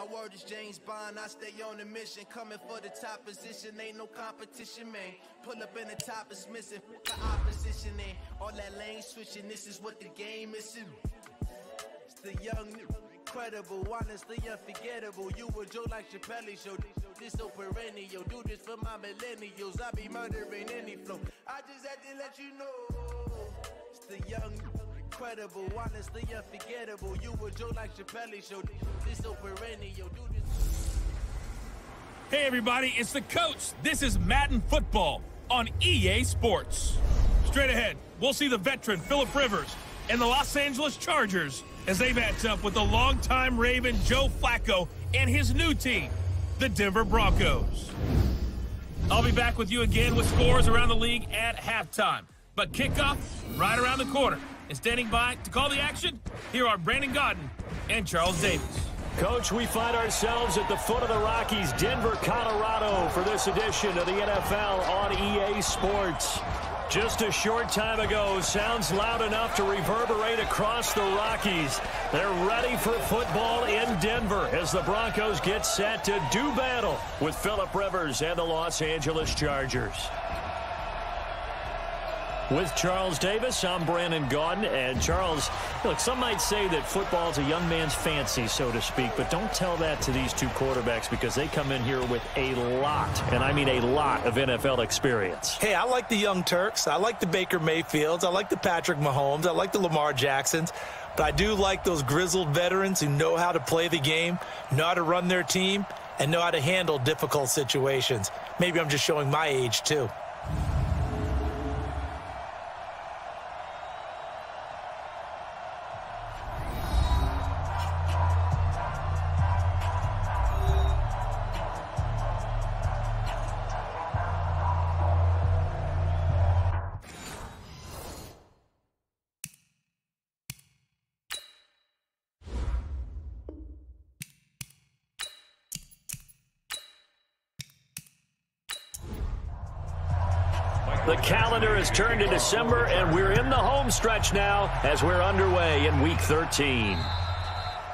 My word is James Bond, I stay on the mission. Coming for the top position, ain't no competition, man. Pull up in the top is missing, the opposition ain't. All that lane switching, this is what the game is. It's the young, incredible, honestly unforgettable. You were Joe like Chappelle show. This so perennial, do this for my millennials. I be murdering any flow. I just had to let you know. It's the young, incredible, honestly unforgettable. You were Joe like Chappelle show. This so perennial, do this. Hey, everybody, it's the coach. This is Madden Football on EA Sports. Straight ahead, we'll see the veteran Philip Rivers and the Los Angeles Chargers as they match up with the longtime Raven Joe Flacco and his new team, the Denver Broncos. I'll be back with you again with scores around the league at halftime. But kickoff right around the corner. And standing by to call the action, here are Brandon Gaudin and Charles Davis. Coach, we find ourselves at the foot of the Rockies, Denver, Colorado, for this edition of the NFL on EA Sports. Just a short time ago, sounds loud enough to reverberate across the Rockies. They're ready for football in Denver as the Broncos get set to do battle with Philip Rivers and the Los Angeles Chargers. With Charles Davis, I'm Brandon Gaudin. And Charles, look, some might say that football is a young man's fancy, so to speak, but don't tell that to these two quarterbacks because they come in here with a lot, and I mean a lot of NFL experience. Hey, I like the young Turks. I like the Baker Mayfields. I like the Patrick Mahomes. I like the Lamar Jacksons. But I do like those grizzled veterans who know how to play the game, know how to run their team, and know how to handle difficult situations. Maybe I'm just showing my age, too. The calendar has turned to December, and we're in the home stretch now as we're underway in Week 13.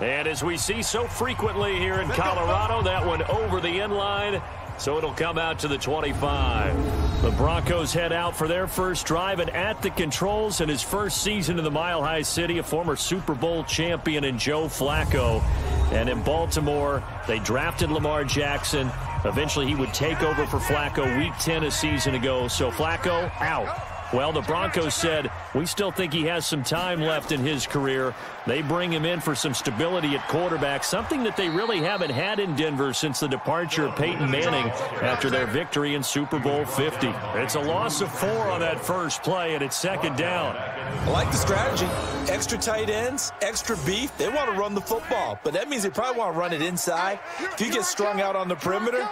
And as we see so frequently here in Colorado, that one over the end line, so it'll come out to the 25. The Broncos head out for their first drive, and at the controls in his first season in the Mile High City, a former Super Bowl champion in Joe Flacco. And in Baltimore, they drafted Lamar Jackson. Eventually, he would take over for Flacco week 10 a season ago. So Flacco out. Well, the Broncos said, we still think he has some time left in his career. They bring him in for some stability at quarterback, something that they really haven't had in Denver since the departure of Peyton Manning after their victory in Super Bowl 50. It's a loss of four on that first play, and it's second down. I like the strategy. Extra tight ends, extra beef. They want to run the football, but that means they probably want to run it inside. If you get strung out on the perimeter,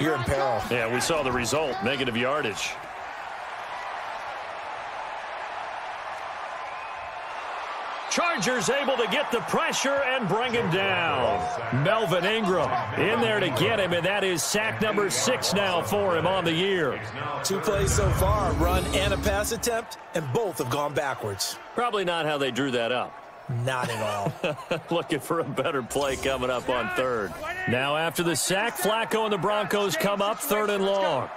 you're in peril. Yeah, we saw the result, negative yardage. Chargers able to get the pressure and bring him down. Melvin Ingram in there to get him, and that is sack number six now for him on the year. Two plays so far, run and a pass attempt, and both have gone backwards. Probably not how they drew that up. Not at all. Looking for a better play coming up on third. Now after the sack, Flacco and the Broncos come up third and long.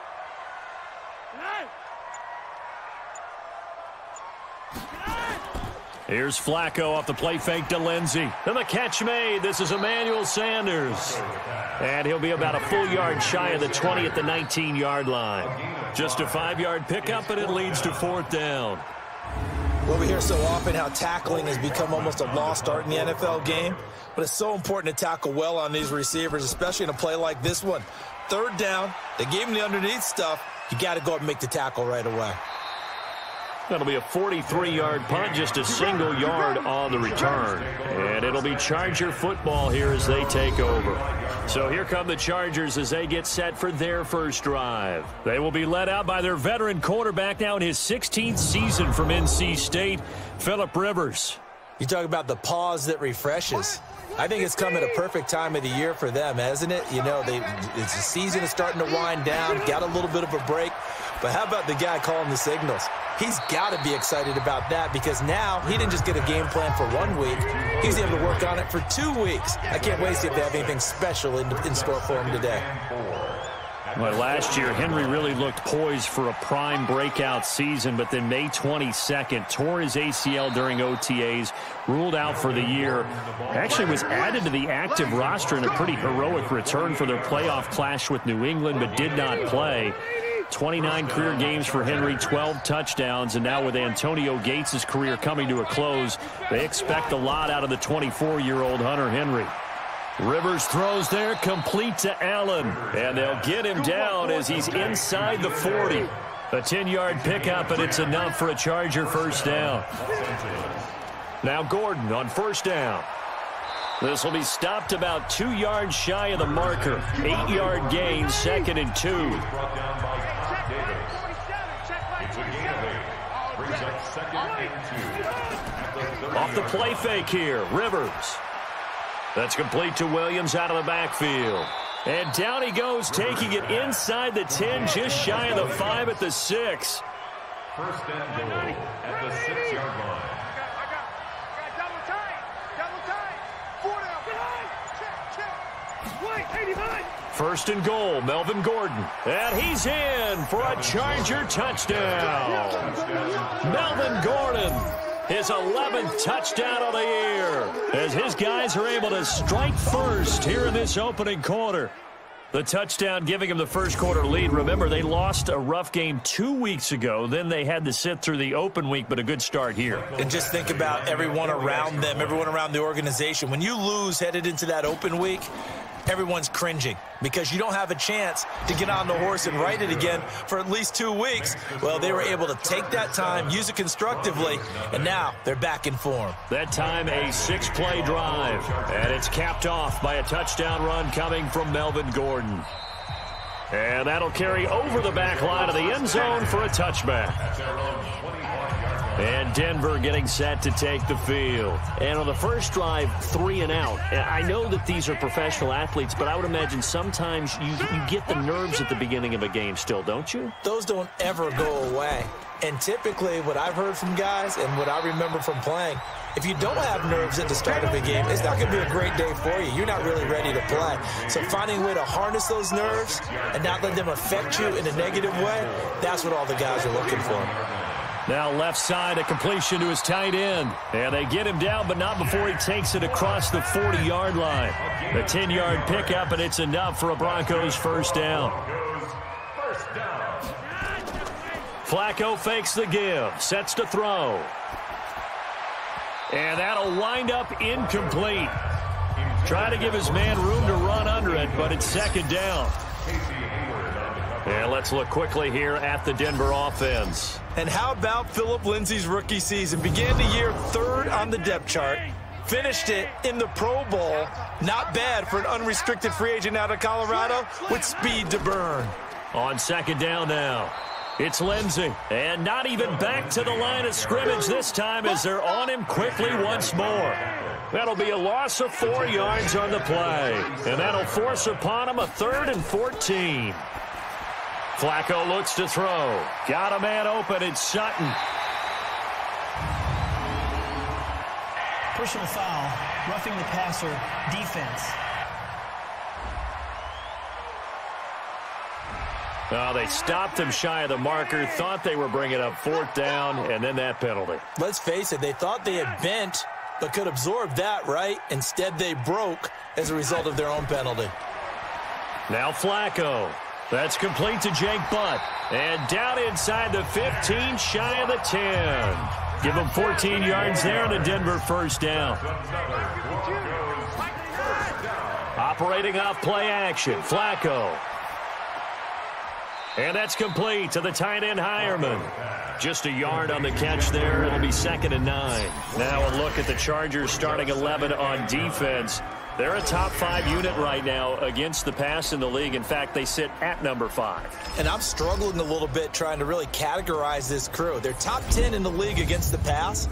Here's Flacco off the play fake to Lindsay. And the catch made. This is Emmanuel Sanders. And he'll be about a full yard shy of the 20 at the 19-yard line. Just a five-yard pickup, and it leads to fourth down. Well, we hear so often how tackling has become almost a lost art in the NFL game. But it's so important to tackle well on these receivers, especially in a play like this one. Third down, they gave him the underneath stuff. You got to go up and make the tackle right away. That'll be a 43-yard punt, just a single yard on the return. And it'll be Charger football here as they take over. So here come the Chargers as they get set for their first drive. They will be led out by their veteran quarterback now in his 16th season from NC State, Philip Rivers. You talk about the pause that refreshes. I think it's come at a perfect time of the year for them, hasn't it? You know, they, it's the season is starting to wind down, got a little bit of a break. But how about the guy calling the signals? he's got to be excited about that because now he didn't just get a game plan for one week. He's able to work on it for two weeks. I can't wait to see if they have anything special in, in store for him today. Well, last year, Henry really looked poised for a prime breakout season, but then May 22nd, tore his ACL during OTAs, ruled out for the year. Actually was added to the active roster in a pretty heroic return for their playoff clash with New England, but did not play. 29 career games for Henry, 12 touchdowns, and now with Antonio Gates' career coming to a close, they expect a lot out of the 24-year-old Hunter Henry. Rivers throws there, complete to Allen. And they'll get him down as he's inside the 40. A 10-yard pickup, and it's enough for a Charger first down. Now Gordon on first down. This will be stopped about two yards shy of the marker. Eight-yard gain, second and two. The play fake here, Rivers. That's complete to Williams out of the backfield. And down he goes, taking it inside the 10, just shy of the 5 at the 6. First and goal at the 6-yard line. First and goal, Melvin Gordon. And he's in for a Charger touchdown. Melvin Gordon his 11th touchdown of the year as his guys are able to strike first here in this opening quarter. The touchdown giving him the first quarter lead. Remember, they lost a rough game two weeks ago. Then they had to sit through the open week, but a good start here. And just think about everyone around them, everyone around the organization. When you lose headed into that open week, everyone's cringing because you don't have a chance to get on the horse and ride it again for at least two weeks. Well, they were able to take that time, use it constructively, and now they're back in form. That time, a six-play drive, and it's capped off by a touchdown run coming from Melvin Gordon. And that'll carry over the back line of the end zone for a touchback. And Denver getting set to take the field. And on the first drive, three and out. I know that these are professional athletes, but I would imagine sometimes you, you get the nerves at the beginning of a game still, don't you? Those don't ever go away. And typically what I've heard from guys and what I remember from playing, if you don't have nerves at the start of a game, it's not going to be a great day for you. You're not really ready to play. So finding a way to harness those nerves and not let them affect you in a negative way, that's what all the guys are looking for. Now left side, a completion to his tight end. And they get him down, but not before he takes it across the 40-yard line. A 10-yard pickup, and it's enough for a Broncos first down. Flacco fakes the give, sets to throw. And that'll wind up incomplete. Try to give his man room to run under it, but it's second down. And let's look quickly here at the Denver offense. And how about Philip Lindsay's rookie season? Began the year third on the depth chart. Finished it in the Pro Bowl. Not bad for an unrestricted free agent out of Colorado with speed to burn. On second down now. It's Lindsay. And not even back to the line of scrimmage this time as they're on him quickly once more. That'll be a loss of four yards on the play. And that'll force upon him a third and 14. Flacco looks to throw. Got a man open. It's Sutton. Personal foul. Roughing the passer. Defense. Oh, they stopped him shy of the marker, thought they were bringing up fourth down, and then that penalty. Let's face it, they thought they had bent, but could absorb that, right? Instead, they broke as a result of their own penalty. Now Flacco. That's complete to Jake Butt. And down inside the 15, shy of the 10. Give him 14 yards there and a Denver first down. Operating off play action, Flacco. And that's complete to the tight end Heuerman. Just a yard on the catch there. It'll be second and nine. Now a look at the Chargers starting 11 on defense. They're a top five unit right now against the pass in the league. In fact, they sit at number five. And I'm struggling a little bit trying to really categorize this crew. They're top 10 in the league against the pass,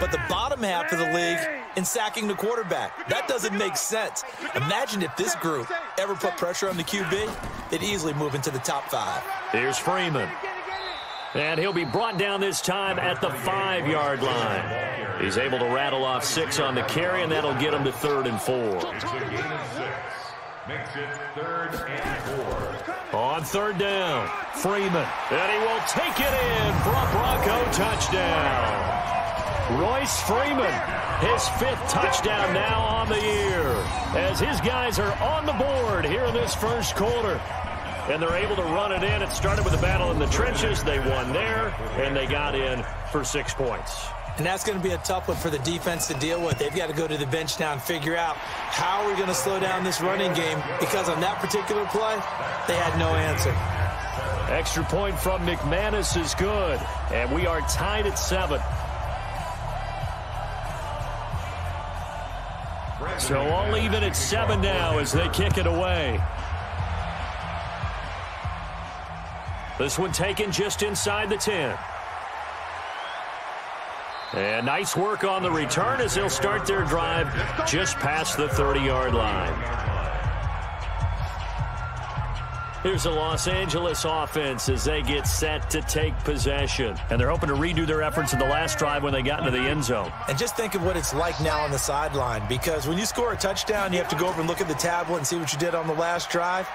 but the bottom half of the league in sacking the quarterback. That doesn't make sense. Imagine if this group ever put pressure on the QB, they'd easily move into the top five. Here's Freeman. And he'll be brought down this time at the five-yard line. He's able to rattle off six on the carry, and that'll get him to third and four. On third down, Freeman. And he will take it in for a Bronco touchdown. Royce Freeman, his fifth touchdown now on the year. As his guys are on the board here in this first quarter. And they're able to run it in. It started with a battle in the trenches. They won there, and they got in for six points. And that's going to be a tough one for the defense to deal with. They've got to go to the bench now and figure out how are we going to slow down this running game because on that particular play, they had no answer. Extra point from McManus is good, and we are tied at seven. So all even at seven now as they kick it away. This one taken just inside the 10. And nice work on the return as they'll start their drive just past the 30-yard line. Here's the Los Angeles offense as they get set to take possession. And they're hoping to redo their efforts in the last drive when they got into the end zone. And just think of what it's like now on the sideline because when you score a touchdown, you have to go over and look at the tablet and see what you did on the last drive.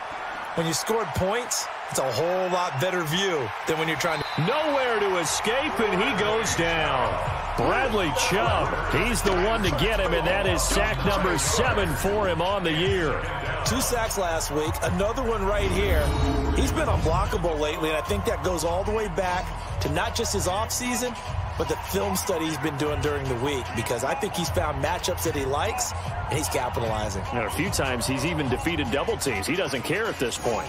When you scored points, it's a whole lot better view than when you're trying to. Nowhere to escape, and he goes down. Bradley Chubb, he's the one to get him, and that is sack number seven for him on the year. Two sacks last week, another one right here. He's been unblockable lately, and I think that goes all the way back to not just his offseason, but the film study he's been doing during the week because I think he's found matchups that he likes, and he's capitalizing. And a few times he's even defeated double teams. He doesn't care at this point.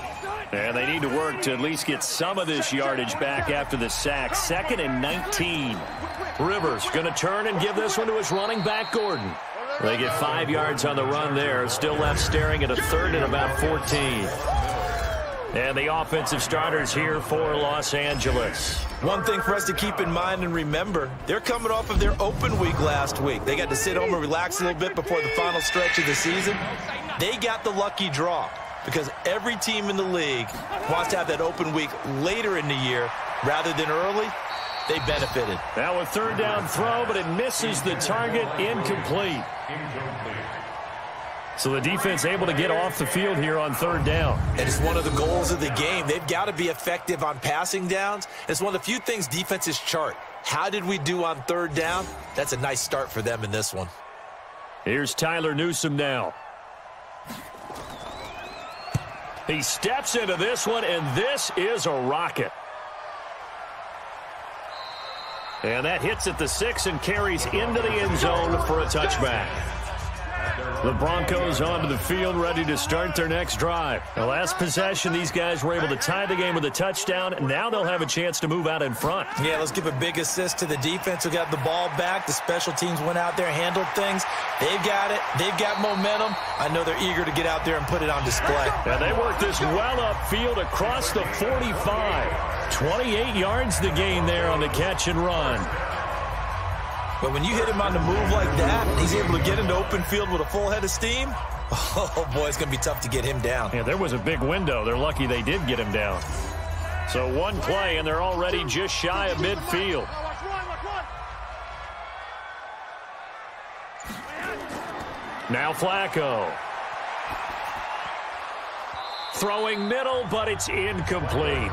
And they need to work to at least get some of this yardage back after the sack. Second and 19. Rivers going to turn and give this one to his running back, Gordon. They get five yards on the run there. Still left staring at a third and about 14. And the offensive starters here for Los Angeles. One thing for us to keep in mind and remember, they're coming off of their open week last week. They got to sit home and relax a little bit before the final stretch of the season. They got the lucky draw because every team in the league wants to have that open week later in the year rather than early. They benefited. Now a third down throw, but it misses the target incomplete. So the defense able to get off the field here on third down. And it's one of the goals of the game. They've got to be effective on passing downs. It's one of the few things defenses chart. How did we do on third down? That's a nice start for them in this one. Here's Tyler Newsome now. He steps into this one, and this is a rocket. And that hits at the six and carries into the end zone for a touchback. The Broncos onto the field ready to start their next drive. The last possession, these guys were able to tie the game with a touchdown. Now they'll have a chance to move out in front. Yeah, let's give a big assist to the defense who got the ball back. The special teams went out there, handled things. They've got it. They've got momentum. I know they're eager to get out there and put it on display. And they worked this well upfield across the 45. 28 yards the gain there on the catch and run. But when you hit him on the move like that, he's able to get into open field with a full head of steam, oh, boy, it's going to be tough to get him down. Yeah, there was a big window. They're lucky they did get him down. So one play, and they're already just shy of midfield. Now Flacco. Throwing middle, but it's incomplete.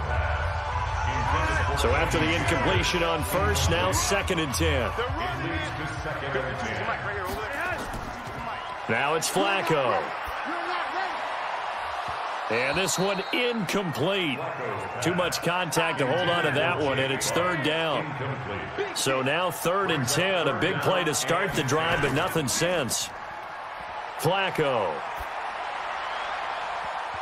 So after the incompletion on first, now second and ten. Now it's Flacco. And this one incomplete. Too much contact to hold on to that one, and it's third down. So now third and ten. A big play to start the drive, but nothing since. Flacco.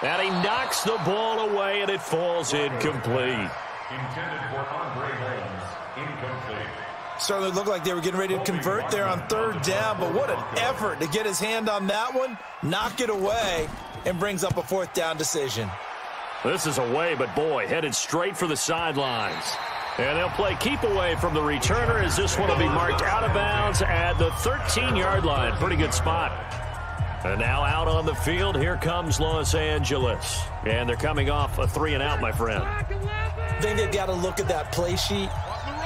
And he knocks the ball away, and it falls incomplete. Intended for Andre Holmes. Incomplete. Certainly looked like they were getting ready to convert there on third down, but what an effort to get his hand on that one, knock it away, and brings up a fourth down decision. This is away, but boy, headed straight for the sidelines. And they'll play keep away from the returner as this one will be marked out of bounds at the 13-yard line. Pretty good spot. And now out on the field, here comes Los Angeles. And they're coming off a three and out, my friend. I think they've got to look at that play sheet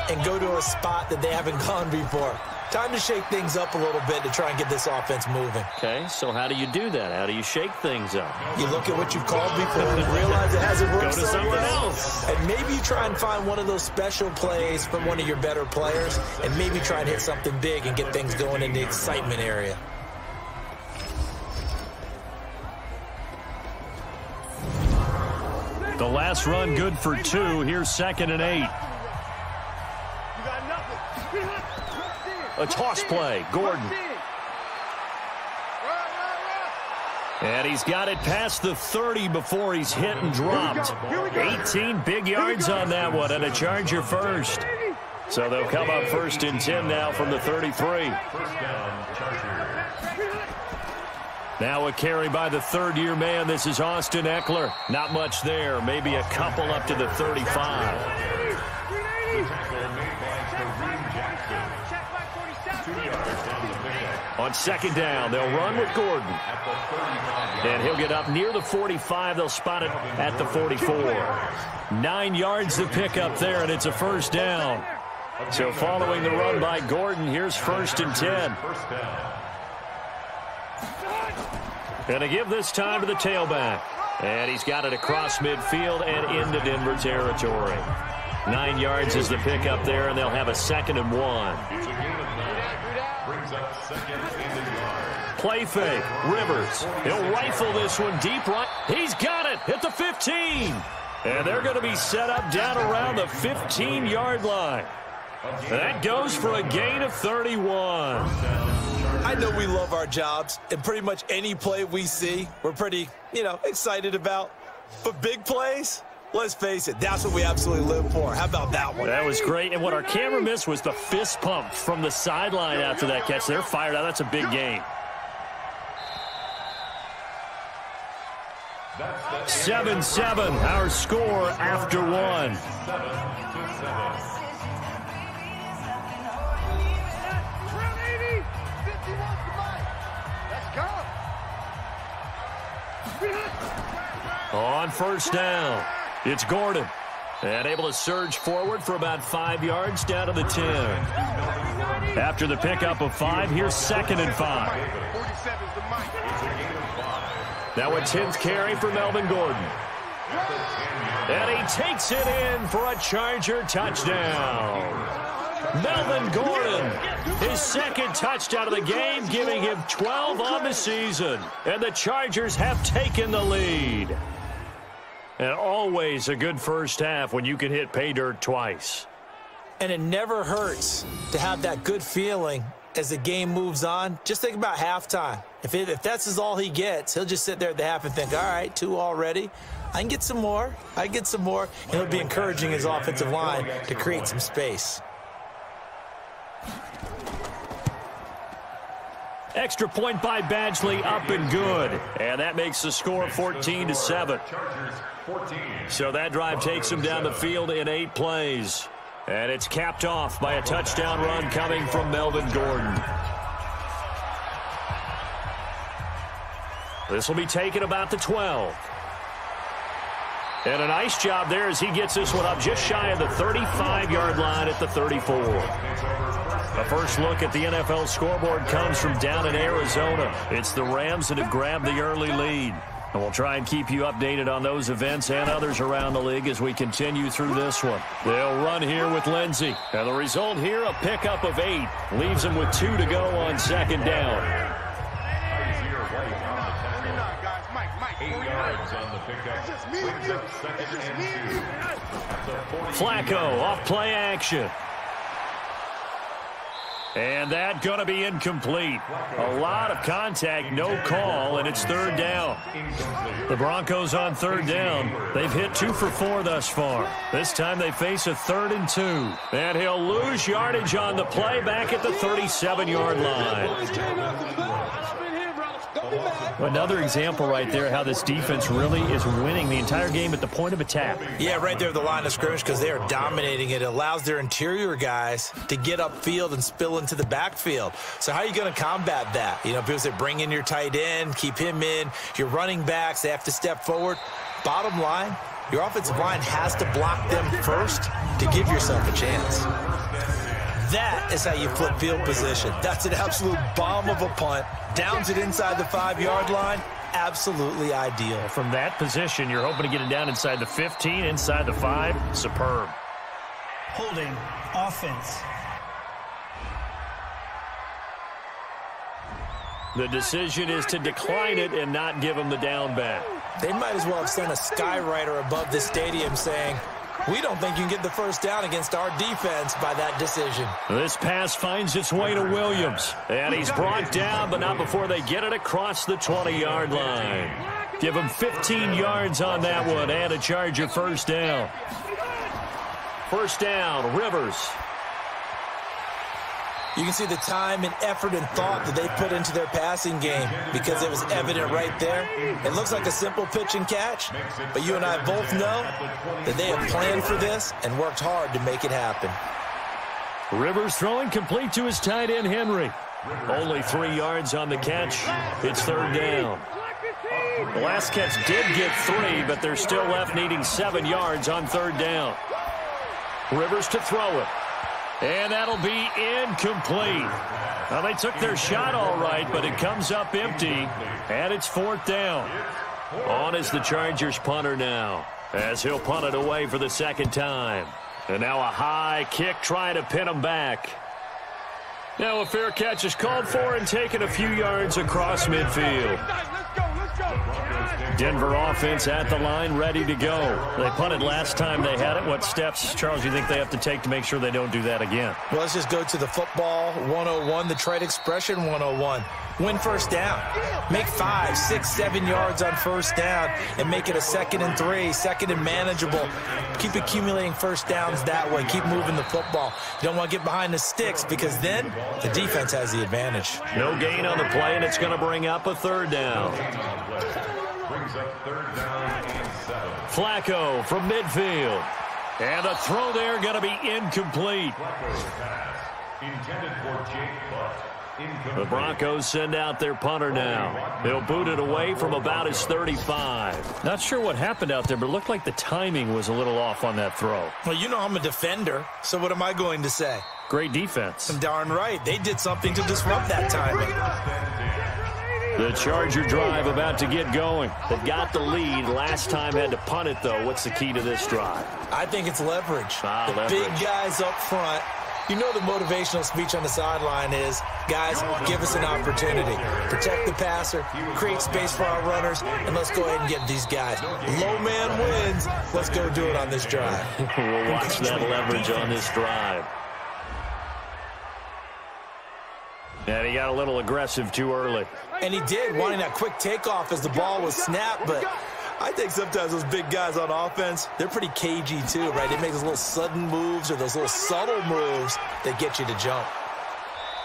and go to a spot that they haven't gone before. Time to shake things up a little bit to try and get this offense moving. Okay, so how do you do that? How do you shake things up? You look at what you've called before and realize it hasn't worked Go to so something well. else. And maybe you try and find one of those special plays from one of your better players and maybe try and hit something big and get things going in the excitement area. The last run good for two. Here's second and eight. A toss play. Gordon. And he's got it past the 30 before he's hit and dropped. 18 big yards on that one and a Charger first. So they'll come up first and 10 now from the 33. Now a carry by the third-year man. This is Austin Ekeler. Not much there. Maybe a couple up to the 35. The tackle made by Kareem Jackson. Two yards on second down, they'll run with Gordon. At the 35 And he'll get up near the 45. They'll spot it at the 44. Nine yards to pick up there, and it's a first down. So following the run by Gordon, here's first and 10. Going to give this time to the tailback. And he's got it across midfield and into Denver territory. Nine yards is the pickup there, and they'll have a second and one. A and a. Play fake. Rivers. He'll rifle this one deep right. He's got it at the 15. And they're going to be set up down around the 15-yard line. That goes for a gain of 31. I know we love our jobs, and pretty much any play we see, we're pretty, you know, excited about. But big plays, let's face it, that's what we absolutely live for. How about that one? That was great. And what our camera missed was the fist pump from the sideline after that catch. They're fired out. That's a big game. 7-7, our score after one. On first down, it's Gordon. And able to surge forward for about five yards down to the 10. After the pickup of five, here's second and five. Now a 10th carry for Melvin Gordon. And he takes it in for a Charger touchdown. Melvin Gordon, his second touchdown of the game, giving him 12 on the season. And the Chargers have taken the lead. And always a good first half when you can hit pay dirt twice. And it never hurts to have that good feeling as the game moves on. Just think about halftime. If, it, if that's all he gets, he'll just sit there at the half and think, all right, two already. I can get some more. I can get some more. And he'll be encouraging his offensive line to create some space. Extra point by Badgley up and good. And that makes the score 14 to 7. So that drive takes him down the field in eight plays. And it's capped off by a touchdown run coming from Melvin Gordon. This will be taken about the 12. And a nice job there as he gets this one up just shy of the 35-yard line at the 34. A first look at the NFL scoreboard comes from down in Arizona. It's the Rams that have grabbed the early lead. And we'll try and keep you updated on those events and others around the league as we continue through this one. They'll run here with Lindsay. And the result here, a pickup of eight. Leaves them with two to go on second down. Isaiah White on the tackle. Eight yards on the pickup. Brings up second and two. That's a 40 Flacco off play action. And that going to be incomplete. A lot of contact, no call, and it's third down. The Broncos on third down. They've hit two for four thus far. This time they face a third and two. And he'll lose yardage on the play back at the 37-yard line. Another example right there how this defense really is winning the entire game at the point of attack. Yeah, right there at the line of scrimmage because they are dominating it. It allows their interior guys to get upfield and spill into the backfield. So how are you going to combat that? You know, people say bring in your tight end, keep him in. Your running backs, they have to step forward. Bottom line, your offensive line has to block them first to give yourself a chance. That is how you flip field position. That's an absolute bomb of a punt. Downs it inside the five-yard line. Absolutely ideal. From that position, you're hoping to get it down inside the 15, inside the 5. Superb. Holding offense. The decision is to decline it and not give him the down back. They might as well have sent a skywriter above the stadium saying, we don't think you can get the first down against our defense by that decision. This pass finds its way to Williams. And he's brought down, but not before they get it across the 20-yard line. Give him 15 yards on that one and a Charger first down. First down, Rivers. You can see the time and effort and thought that they put into their passing game because it was evident right there. It looks like a simple pitch and catch, but you and I both know that they have planned for this and worked hard to make it happen. Rivers throwing complete to his tight end, Henry. Only three yards on the catch. It's third down. The last catch did get three, but they're still left needing seven yards on third down. Rivers to throw it. And that'll be incomplete. Well, they took their shot all right, but it comes up empty, and it's fourth down. On is the Chargers punter now, as he'll punt it away for the second time. And now a high kick trying to pin him back. Now a fair catch is called for and taken a few yards across midfield. Denver offense at the line, ready to go. They punted last time they had it. What steps, Charles, do you think they have to take to make sure they don't do that again? Well, let's just go to the football 101, the trade expression 101. Win first down. Make five, six, seven yards on first down and make it a second and three, second and manageable. Keep accumulating first downs that way. Keep moving the football. You don't want to get behind the sticks because then the defense has the advantage. No gain on the play, and it's going to bring up a third down. Brings up third down and seven. Flacco from midfield. And a throw there going to be incomplete. Intended for Jake Butt. Incomplete. The Broncos send out their punter now. They'll boot it away from about his 35. Not sure what happened out there, but it looked like the timing was a little off on that throw. Well, you know I'm a defender, so what am I going to say? Great defense. I'm Darn right. They did something to disrupt that timing. The Charger drive about to get going. They've got the lead. Last time had to punt it, though. What's the key to this drive? I think it's leverage. Ah, the leverage. big guys up front. You know the motivational speech on the sideline is, guys, give us an opportunity. Protect the passer, create space for our runners, and let's go ahead and get these guys. Low man wins. Let's go do it on this drive. We'll watch that leverage on this drive. And he got a little aggressive too early. And he did, wanting that quick takeoff as the ball was snapped, but I think sometimes those big guys on offense, they're pretty cagey too, right? They make those little sudden moves or those little subtle moves that get you to jump.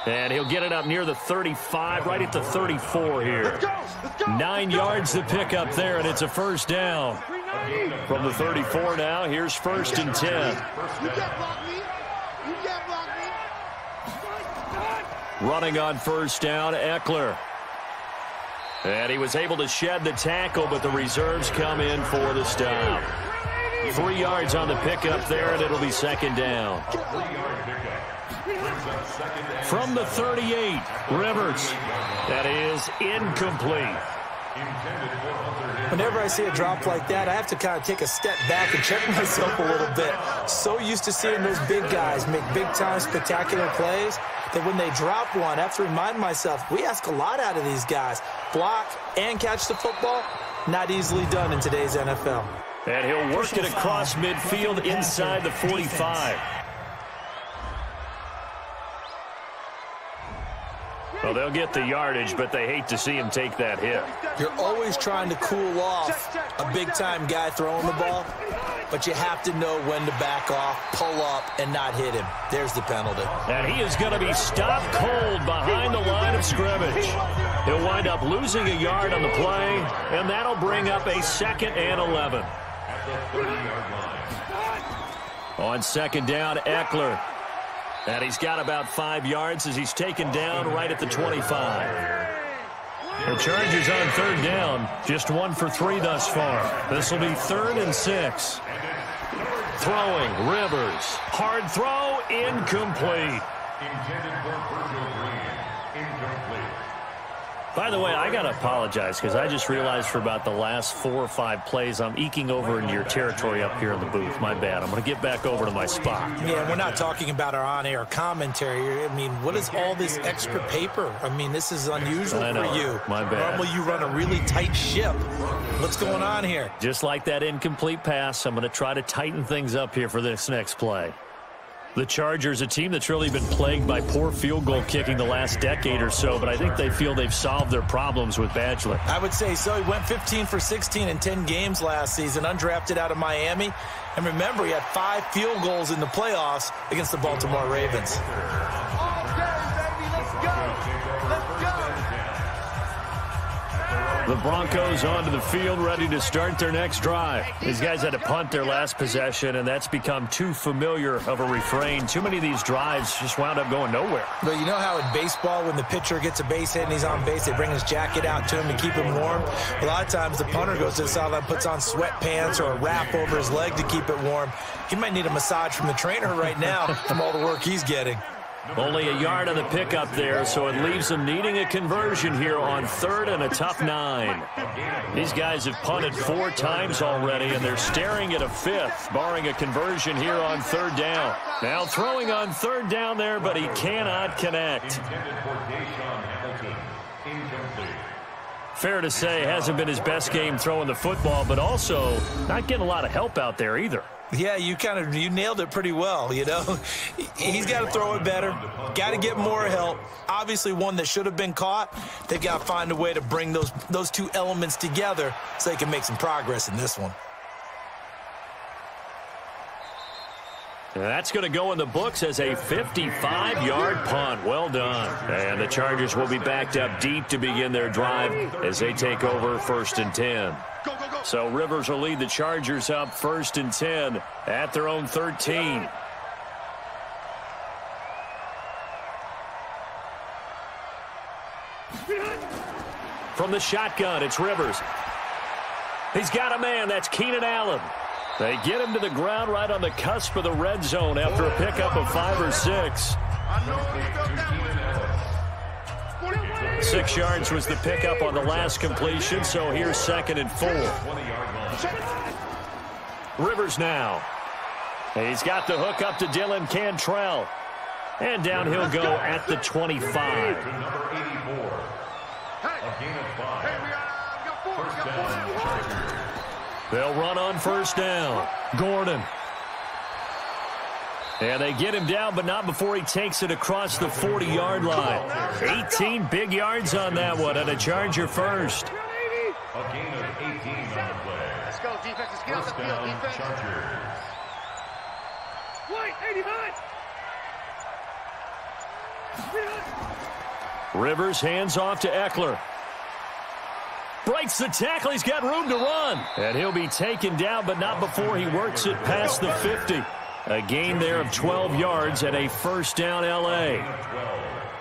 And he'll get it up near the 35, right at the 34 here. Nine yards to pick up there, and it's a first down. From the 34 now, here's first and 10. Running on first down, Ekeler. And he was able to shed the tackle, but the reserves come in for the stop. Three yards on the pickup there, and it'll be second down. From the 38, Rivers. That is incomplete. Whenever I see a drop like that, I have to kind of take a step back and check myself a little bit. So used to seeing those big guys make big-time spectacular plays that when they drop one, I have to remind myself, we ask a lot out of these guys. Block and catch the football, not easily done in today's NFL. And he'll work it across midfield inside the 45. Well, they'll get the yardage, but they hate to see him take that hit. You're always trying to cool off a big-time guy throwing the ball, but you have to know when to back off, pull up, and not hit him. There's the penalty. And he is going to be stopped cold behind the line of scrimmage. He'll wind up losing a yard on the play, and that'll bring up a second and 11. At the 30-yard line. On second down, Ekeler. And he's got about five yards as he's taken down right at the 25. The Chargers on third down, just one for three thus far. This will be third and six. Throwing, Rivers. Hard throw, incomplete. Intended for Virgil. By the way, I got to apologize because I just realized for about the last four or five plays, I'm eking over into your territory up here in the booth. My bad. I'm going to get back over to my spot. Yeah, we're not talking about our on-air commentary. I mean, what is all this extra paper? I mean, this is unusual I know. for you. My bad. Normally you run a really tight ship. What's going on here? Just like that incomplete pass, I'm going to try to tighten things up here for this next play. The Chargers, a team that's really been plagued by poor field goal kicking the last decade or so, but I think they feel they've solved their problems with Badgley. I would say so. He went 15 for 16 in 10 games last season, undrafted out of Miami. And remember, he had five field goals in the playoffs against the Baltimore Ravens. The Broncos onto the field, ready to start their next drive. These guys had to punt their last possession, and that's become too familiar of a refrain. Too many of these drives just wound up going nowhere. But you know how in baseball, when the pitcher gets a base hit and he's on base, they bring his jacket out to him to keep him warm? A lot of times the punter goes to the sideline, puts on sweatpants or a wrap over his leg to keep it warm. He might need a massage from the trainer right now from all the work he's getting. Only a yard on the pickup there, so it leaves them needing a conversion here on third and a tough nine. These guys have punted four times already, and they're staring at a fifth, barring a conversion here on third down. Now throwing on third down there, but he cannot connect. Fair to say, hasn't been his best game throwing the football, but also not getting a lot of help out there either. Yeah, you kind of you nailed it pretty well, you know. He's got to throw it better. Got to get more help. Obviously one that should have been caught. They've got to find a way to bring those those two elements together so they can make some progress in this one. That's going to go in the books as a 55-yard punt. Well done. And the Chargers will be backed up deep to begin their drive as they take over first and 10. So Rivers will lead the Chargers up first and 10 at their own 13. From the shotgun, it's Rivers. He's got a man. That's Keenan Allen. They get him to the ground right on the cusp of the red zone after a pickup of five or six. Six yards was the pickup on the last completion, so here's second and four. Rivers now. He's got the hook up to Dylan Cantrell. And down he'll go at the 25. To number 84. A gain of five. First down, Chargers. They'll run on first down. Gordon. And they get him down, but not before he takes it across the 40-yard line. 18 big yards on that one, and a Charger first. A gain of 18 on the play. Let's go, defense. Let's get on the field, defense. Chargers. White, 85. Rivers hands off to Ekeler. Breaks the tackle. He's got room to run. And he'll be taken down, but not before he works it past the 50. A gain there of 12 yards and a first down L.A.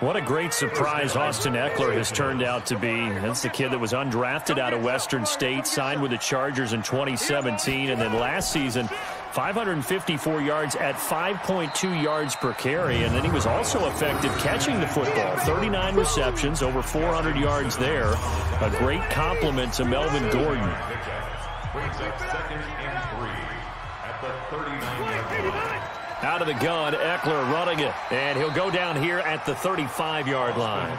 What a great surprise Austin Ekeler has turned out to be. That's the kid that was undrafted out of Western State, signed with the Chargers in 2017, and then last season, 554 yards at 5.2 yards per carry, and then he was also effective catching the football. 39 receptions, over 400 yards there. A great compliment to Melvin Gordon. Out of the gun, Ekeler running it, and he'll go down here at the 35-yard line.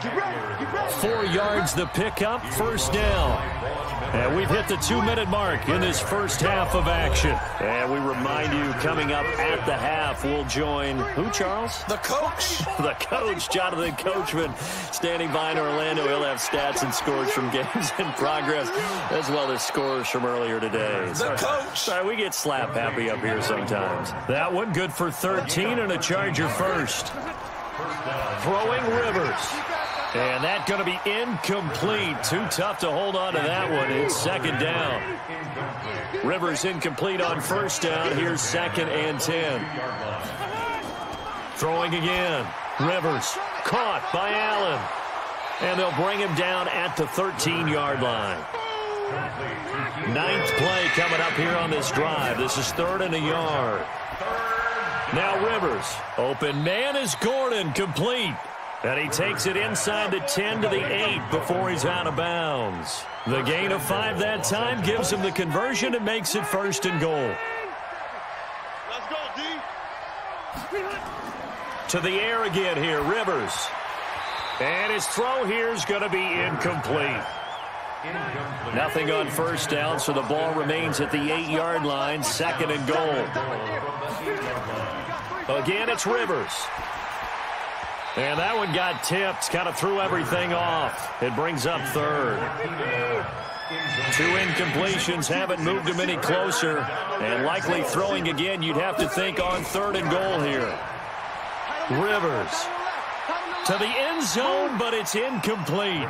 Four yards the pickup, first down. And we've hit the two-minute mark in this first half of action. And we remind you, coming up at the half, we'll join who, Charles? The coach. The coach, Jonathan Coachman, standing by in Orlando. He'll have stats and scores from games in progress, as well as scores from earlier today. The coach. Sorry, we get slap happy up here sometimes. That one good for 13 and a Charger first. Throwing Rivers. And that going to be incomplete. Too tough to hold on to that one. It's second down. Rivers incomplete on first down. Here's second and 10. Throwing again. Rivers caught by Allen. And they'll bring him down at the 13-yard line. Ninth play coming up here on this drive. This is third and a yard. Now Rivers. Open man is Gordon. Complete. And he takes it inside the 10 to the 8 before he's out of bounds. The gain of five that time gives him the conversion and makes it first and goal. Let's go, D. To the air again here, Rivers. And his throw here is going to be incomplete. Nothing on first down, so the ball remains at the eight-yard line, second and goal. Again, it's Rivers. And that one got tipped, kind of threw everything off. It brings up third. Two incompletions haven't moved him any closer. And likely throwing again, you'd have to think on third and goal here. Rivers to the end zone, but it's incomplete.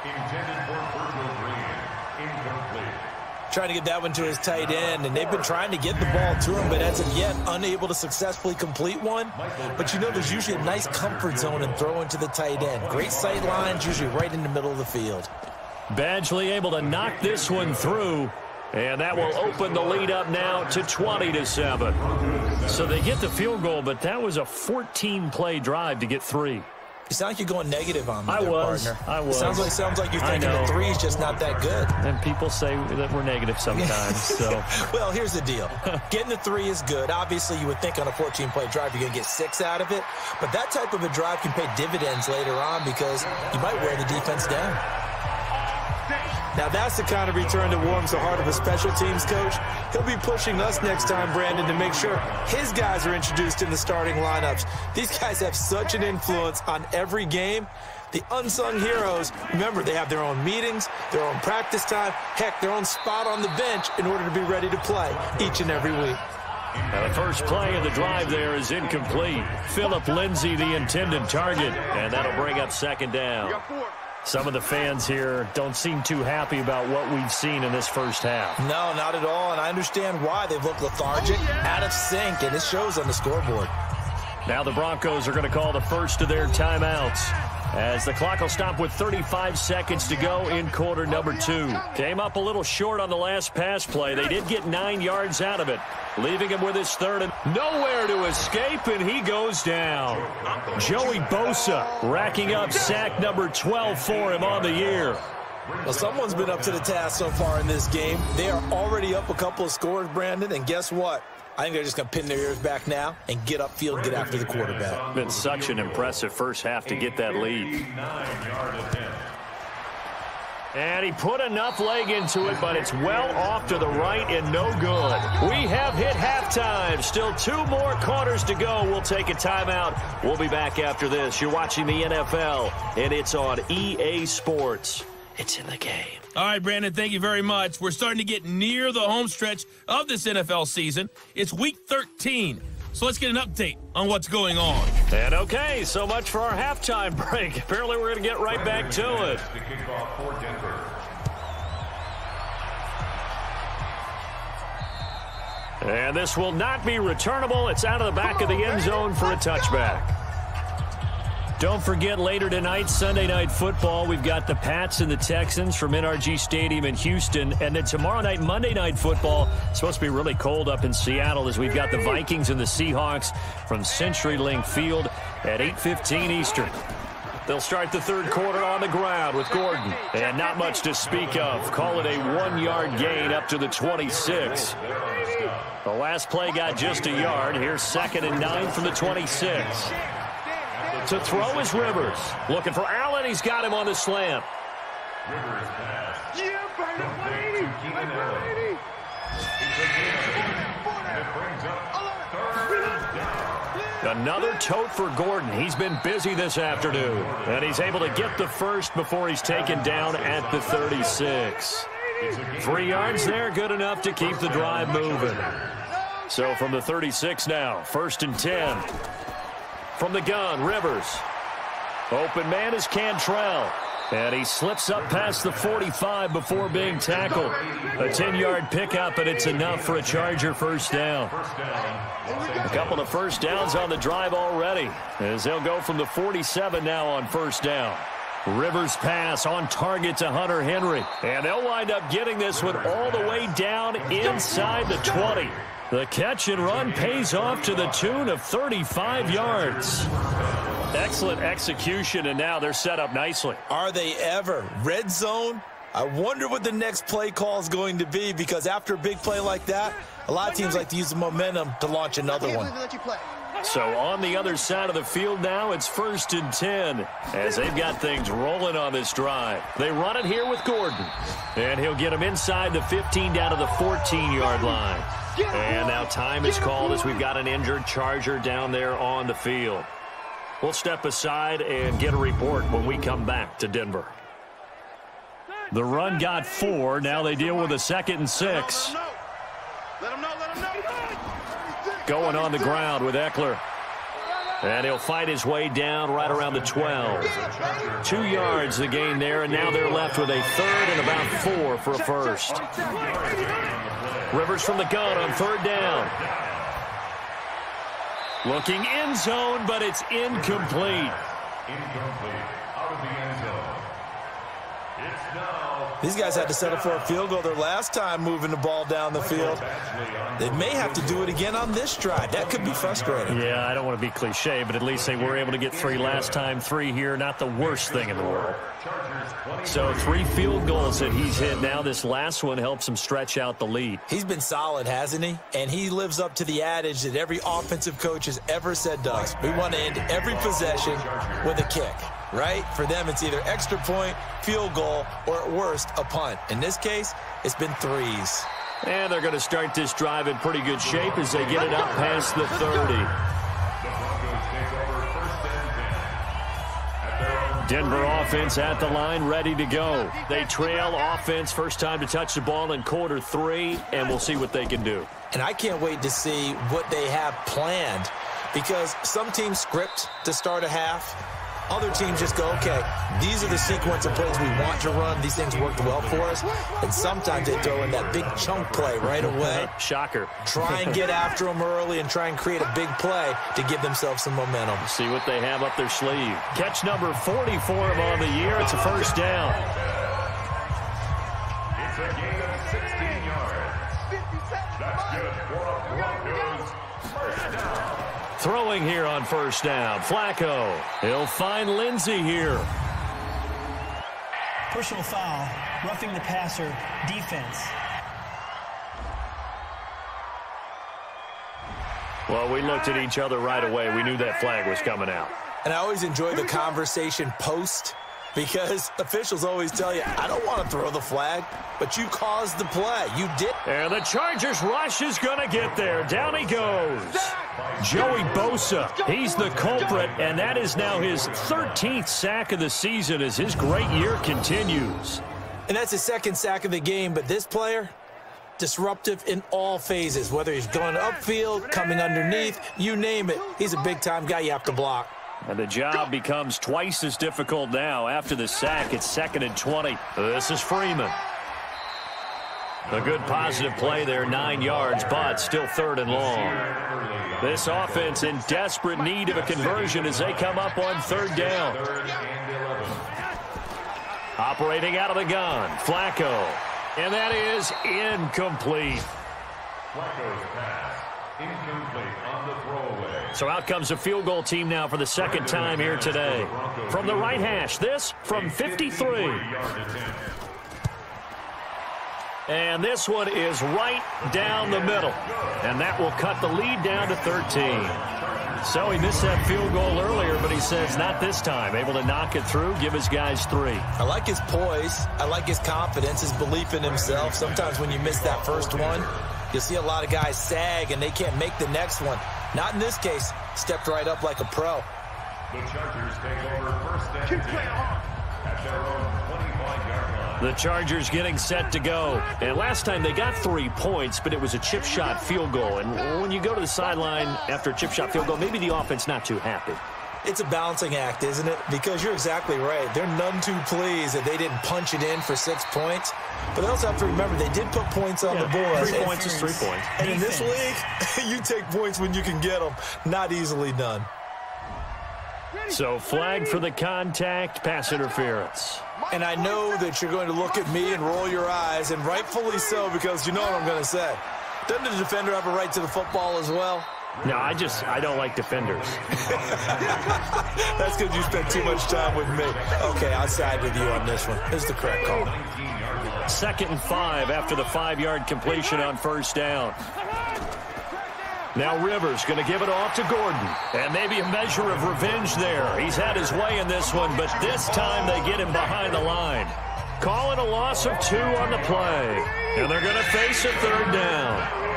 Intended for Virgil Green. Incomplete. Trying to get that one to his tight end, and they've been trying to get the ball to him, but as of yet, unable to successfully complete one. But you know there's usually a nice comfort zone in throwing to the tight end. Great sight lines, usually right in the middle of the field. Badgley able to knock this one through. And that will open the lead up now to 20 to 7. So they get the field goal, but that was a 14-play drive to get three. You sound like you're going negative on me I there, was. partner. I was. Sounds like sounds like you're thinking the three is just not that good. And people say that we're negative sometimes. so Well, here's the deal. Getting the three is good. Obviously, you would think on a 14-play drive you're going to get six out of it. But that type of a drive can pay dividends later on because you might wear the defense down. Now, that's the kind of return that warms the heart of a special teams coach. He'll be pushing us next time, Brandon, to make sure his guys are introduced in the starting lineups. These guys have such an influence on every game. The unsung heroes, remember, they have their own meetings, their own practice time, heck, their own spot on the bench in order to be ready to play each and every week. Now the first play of the drive there is incomplete. Philip Lindsay, the intended target, and that'll bring up second down. Some of the fans here don't seem too happy about what we've seen in this first half. No, not at all, and I understand why. They've looked lethargic, oh, out of sync, and it shows on the scoreboard. Now the Broncos are going to call the first of their timeouts as the clock will stop with 35 seconds to go in quarter number two. Came up a little short on the last pass play. They did get nine yards out of it, leaving him with his third and nowhere to escape, and he goes down. Joey Bosa racking up sack number 12 for him on the year. Well, someone's been up to the task so far in this game. They are already up a couple of scores, Brandon, and guess what? I think they're just going to pin their ears back now and get upfield, get after the quarterback. Been such an impressive first half to get that lead. And he put enough leg into it, but it's well off to the right and no good. We have hit halftime. Still two more quarters to go. We'll take a timeout. We'll be back after this. You're watching the NFL, and it's on EA Sports. It's in the game. All right, Brandon, thank you very much. We're starting to get near the home stretch of this NFL season. It's week 13. So let's get an update on what's going on. And okay, so much for our halftime break. Apparently, we're going to get right back to it. And this will not be returnable. It's out of the back of the end zone for a touchback. Don't forget later tonight, Sunday Night Football, we've got the Pats and the Texans from NRG Stadium in Houston. And then tomorrow night, Monday Night Football, it's supposed to be really cold up in Seattle as we've got the Vikings and the Seahawks from CenturyLink Field at 8.15 Eastern. They'll start the third quarter on the ground with Gordon. And not much to speak of. Call it a one-yard gain up to the 26. The last play got just a yard. Here's second and nine from the 26. To throw is Rivers. Looking for Allen. He's got him on the slam. Rivers pass. Complete to Keenan Allen. It's a gain of eight. And it brings up third down. Another tote for Gordon. He's been busy this afternoon. And he's able to get the first before he's taken down at the 36. Three yards there, good enough to keep the drive moving. So from the 36 now, first and 10. From the gun, Rivers. Open man is Cantrell. And he slips up past the 45 before being tackled. A 10-yard pickup, and it's enough for a Charger first down. A couple of first downs on the drive already as they'll go from the 47 now on first down. Rivers pass on target to Hunter Henry. And they'll wind up getting this one all the way down inside the 20. The catch and run pays off to the tune of 35 yards. Excellent execution, and now they're set up nicely. Are they ever? Red zone? I wonder what the next play call is going to be because after a big play like that, a lot of teams like to use the momentum to launch another one. So on the other side of the field now, it's first and 10 as they've got things rolling on this drive. They run it here with Gordon. And he'll get him inside the 15 down to the 14-yard line. And now time is called as we've got an injured Charger down there on the field. We'll step aside and get a report when we come back to Denver. The run got four. Now they deal with a second and six. Going on the ground with Ekeler. And he'll fight his way down right around the 12. Two yards the gain there, and now they're left with a third and about four for a first. Rivers from the gun on third down. Looking end zone, but it's incomplete. Incomplete. Out of the end zone. It's now. These guys had to settle for a field goal their last time moving the ball down the field. They may have to do it again on this drive. That could be frustrating. Yeah, I don't want to be cliche, but at least they were able to get three last time, three here. Not the worst thing in the world. So three field goals that he's hit now. This last one helps him stretch out the lead. He's been solid, hasn't he? And he lives up to the adage that every offensive coach has ever said to us. We want to end every possession with a kick, right? For them, it's either extra point, field goal, or at worst, a punt. In this case, it's been threes. And they're going to start this drive in pretty good shape as they get it up past the 30. Denver offense at the line, ready to go. They trail offense, first time to touch the ball in quarter three, and we'll see what they can do. And I can't wait to see what they have planned because some teams script to start a half. Other teams just go, okay, these are the sequence of plays we want to run. These things worked well for us. And sometimes they throw in that big chunk play right away. Shocker. Try and get after them early and try and create a big play to give themselves some momentum. See what they have up their sleeve. Catch number 40 for them on the year. It's a first down. It's a Throwing here on first down. Flacco. He'll find Lindsay here. Personal foul, roughing the passer, defense. Well, we looked at each other right away. We knew that flag was coming out. And I always enjoy the conversation post because officials always tell you, I don't want to throw the flag, but you caused the play. You did. And the Chargers rush is going to get there. Down he goes. Joey Bosa, he's the culprit, and that is now his 13th sack of the season as his great year continues. And that's his second sack of the game, but this player, disruptive in all phases, whether he's going upfield, coming underneath, you name it. He's a big-time guy you have to block. And the job becomes twice as difficult now. After the sack, it's second and 20. This is Freeman. A good positive play there, nine yards, but still third and long. This offense in desperate need of a conversion as they come up on third down. Operating out of the gun, Flacco. And that is incomplete. Flacco's pass. Incomplete. So out comes the field goal team now for the second time here today. From the right hash, this from 53. And this one is right down the middle. And that will cut the lead down to 13. So he missed that field goal earlier, but he says not this time. Able to knock it through, give his guys three. I like his poise. I like his confidence, his belief in himself. Sometimes when you miss that first one, you'll see a lot of guys sag and they can't make the next one. Not in this case. Stepped right up like a pro. The Chargers take over first and 10 at their own 25-yard line. The Chargers getting set to go. And last time they got three points, but it was a chip shot field goal. And when you go to the sideline after a chip shot field goal, maybe the offense not too happy. It's a balancing act, isn't it? Because you're exactly right. They're none too pleased that they didn't punch it in for six points. But they also have to remember they did put points on the board. Three And- points is three points. And in this league, you take points when you can get them. Not easily done. So flag for the contact, pass interference. And I know that you're going to look at me and roll your eyes, and rightfully so, because you know what I'm going to say. Doesn't the defender have a right to the football as well? No, I just, I don't like defenders. That's because you spend too much time with me. Okay, I'll side with you on this one. This is the correct call. Second and five after the five-yard completion on first down. Now Rivers going to give it off to Gordon. And maybe a measure of revenge there. He's had his way in this one, but this time they get him behind the line. Calling a loss of two on the play. And they're going to face a third down.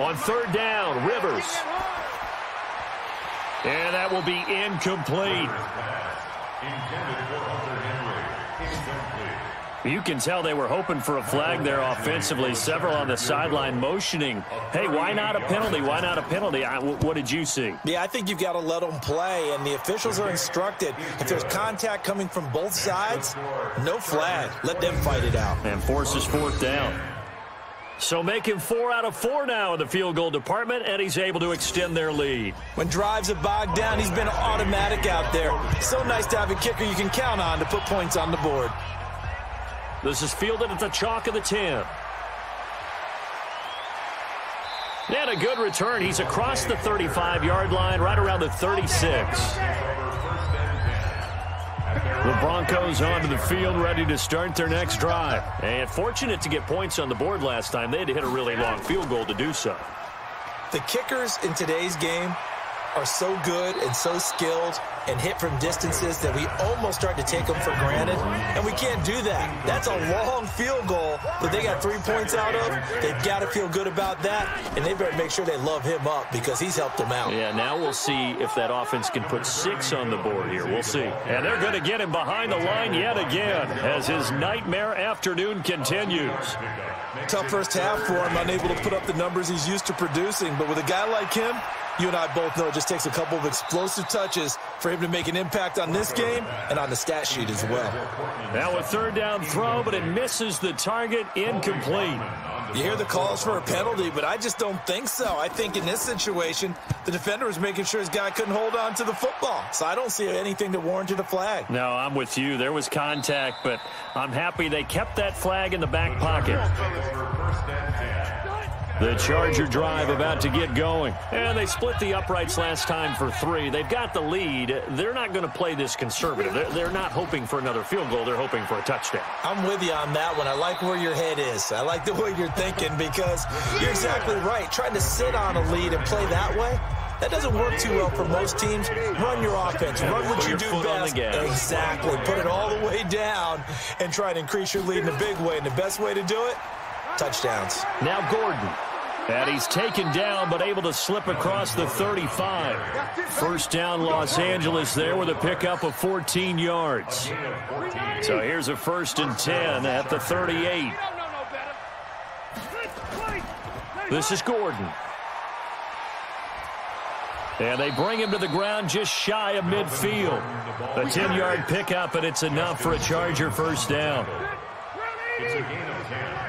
On third down, Rivers. And that will be incomplete. You can tell they were hoping for a flag there offensively. Several on the sideline motioning, hey, why not a penalty? Why not a penalty? I, what did you see? Yeah, I think you've got to let them play, and the officials are instructed. If there's contact coming from both sides, no flag. Let them fight it out. And forces fourth down. So making four out of four now in the field goal department, and he's able to extend their lead. When drives have bogged down, he's been automatic out there. So nice to have a kicker you can count on to put points on the board. This is fielded at the chalk of the 10. And a good return. He's across the 35-yard line, right around the 36. Broncos onto the field, ready to start their next drive. And fortunate to get points on the board last time. They had to hit a really long field goal to do so. The kickers in today's game are so good and so skilled and hit from distances that we almost start to take them for granted, and we can't do that. That's a long field goal that they got three points out of. They've got to feel good about that, and they better make sure they love him up because he's helped them out. Yeah, now we'll see if that offense can put six on the board here. We'll see. And they're going to get him behind the line yet again as his nightmare afternoon continues. Tough first half for him, unable to put up the numbers he's used to producing, but with a guy like him, you and I both know it just takes a couple of explosive touches for him to make an impact on this game and on the stat sheet as well. Now a third down throw, but it misses the target incomplete. You hear the calls for a penalty, but I just don't think so. I think in this situation, the defender was making sure his guy couldn't hold on to the football. So I don't see anything that warranted a flag. No, I'm with you. There was contact, but I'm happy they kept that flag in the back pocket. The Charger drive about to get going. And they split the uprights last time for three. They've got the lead. They're not going to play this conservative. They're, they're, not hoping for another field goal. They're hoping for a touchdown. I'm with you on that one. I like where your head is. I like the way you're thinking because you're exactly right. Trying to sit on a lead and play that way, that doesn't work too well for most teams. Run your offense. Run what you do best. Exactly. Put it all the way down and try to increase your lead in a big way. And the best way to do it, touchdowns. Now Gordon. And he's taken down, but able to slip across the 35. First down, Los Angeles there with a pickup of 14 yards. So here's a first and 10 at the 38. This is Gordon. And they bring him to the ground just shy of midfield. A 10-yard pickup, and it's enough for a Charger first down. It's a gain of 10.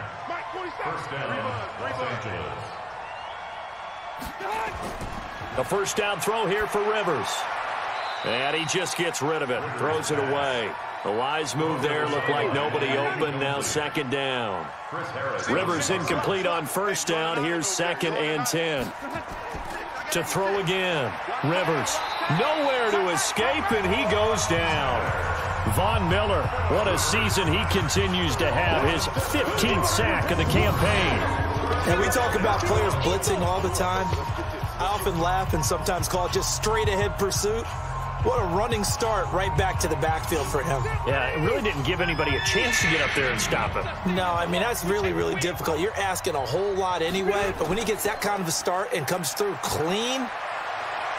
First down, Los Angeles. A first down throw here for Rivers. And he just gets rid of it, throws it away. The wise move there looked like nobody open. Now second down. Rivers incomplete on first down. Here's second and 10. To throw again. Rivers nowhere to escape, and he goes down. Von Miller, what a season he continues to have. His 15th sack of the campaign. And we talk about players blitzing all the time. I often laugh and sometimes call it just straight ahead pursuit. What a running start right back to the backfield for him. Yeah, it really didn't give anybody a chance to get up there and stop him. No, I mean, that's really, really difficult. You're asking a whole lot anyway, but when he gets that kind of a start and comes through clean,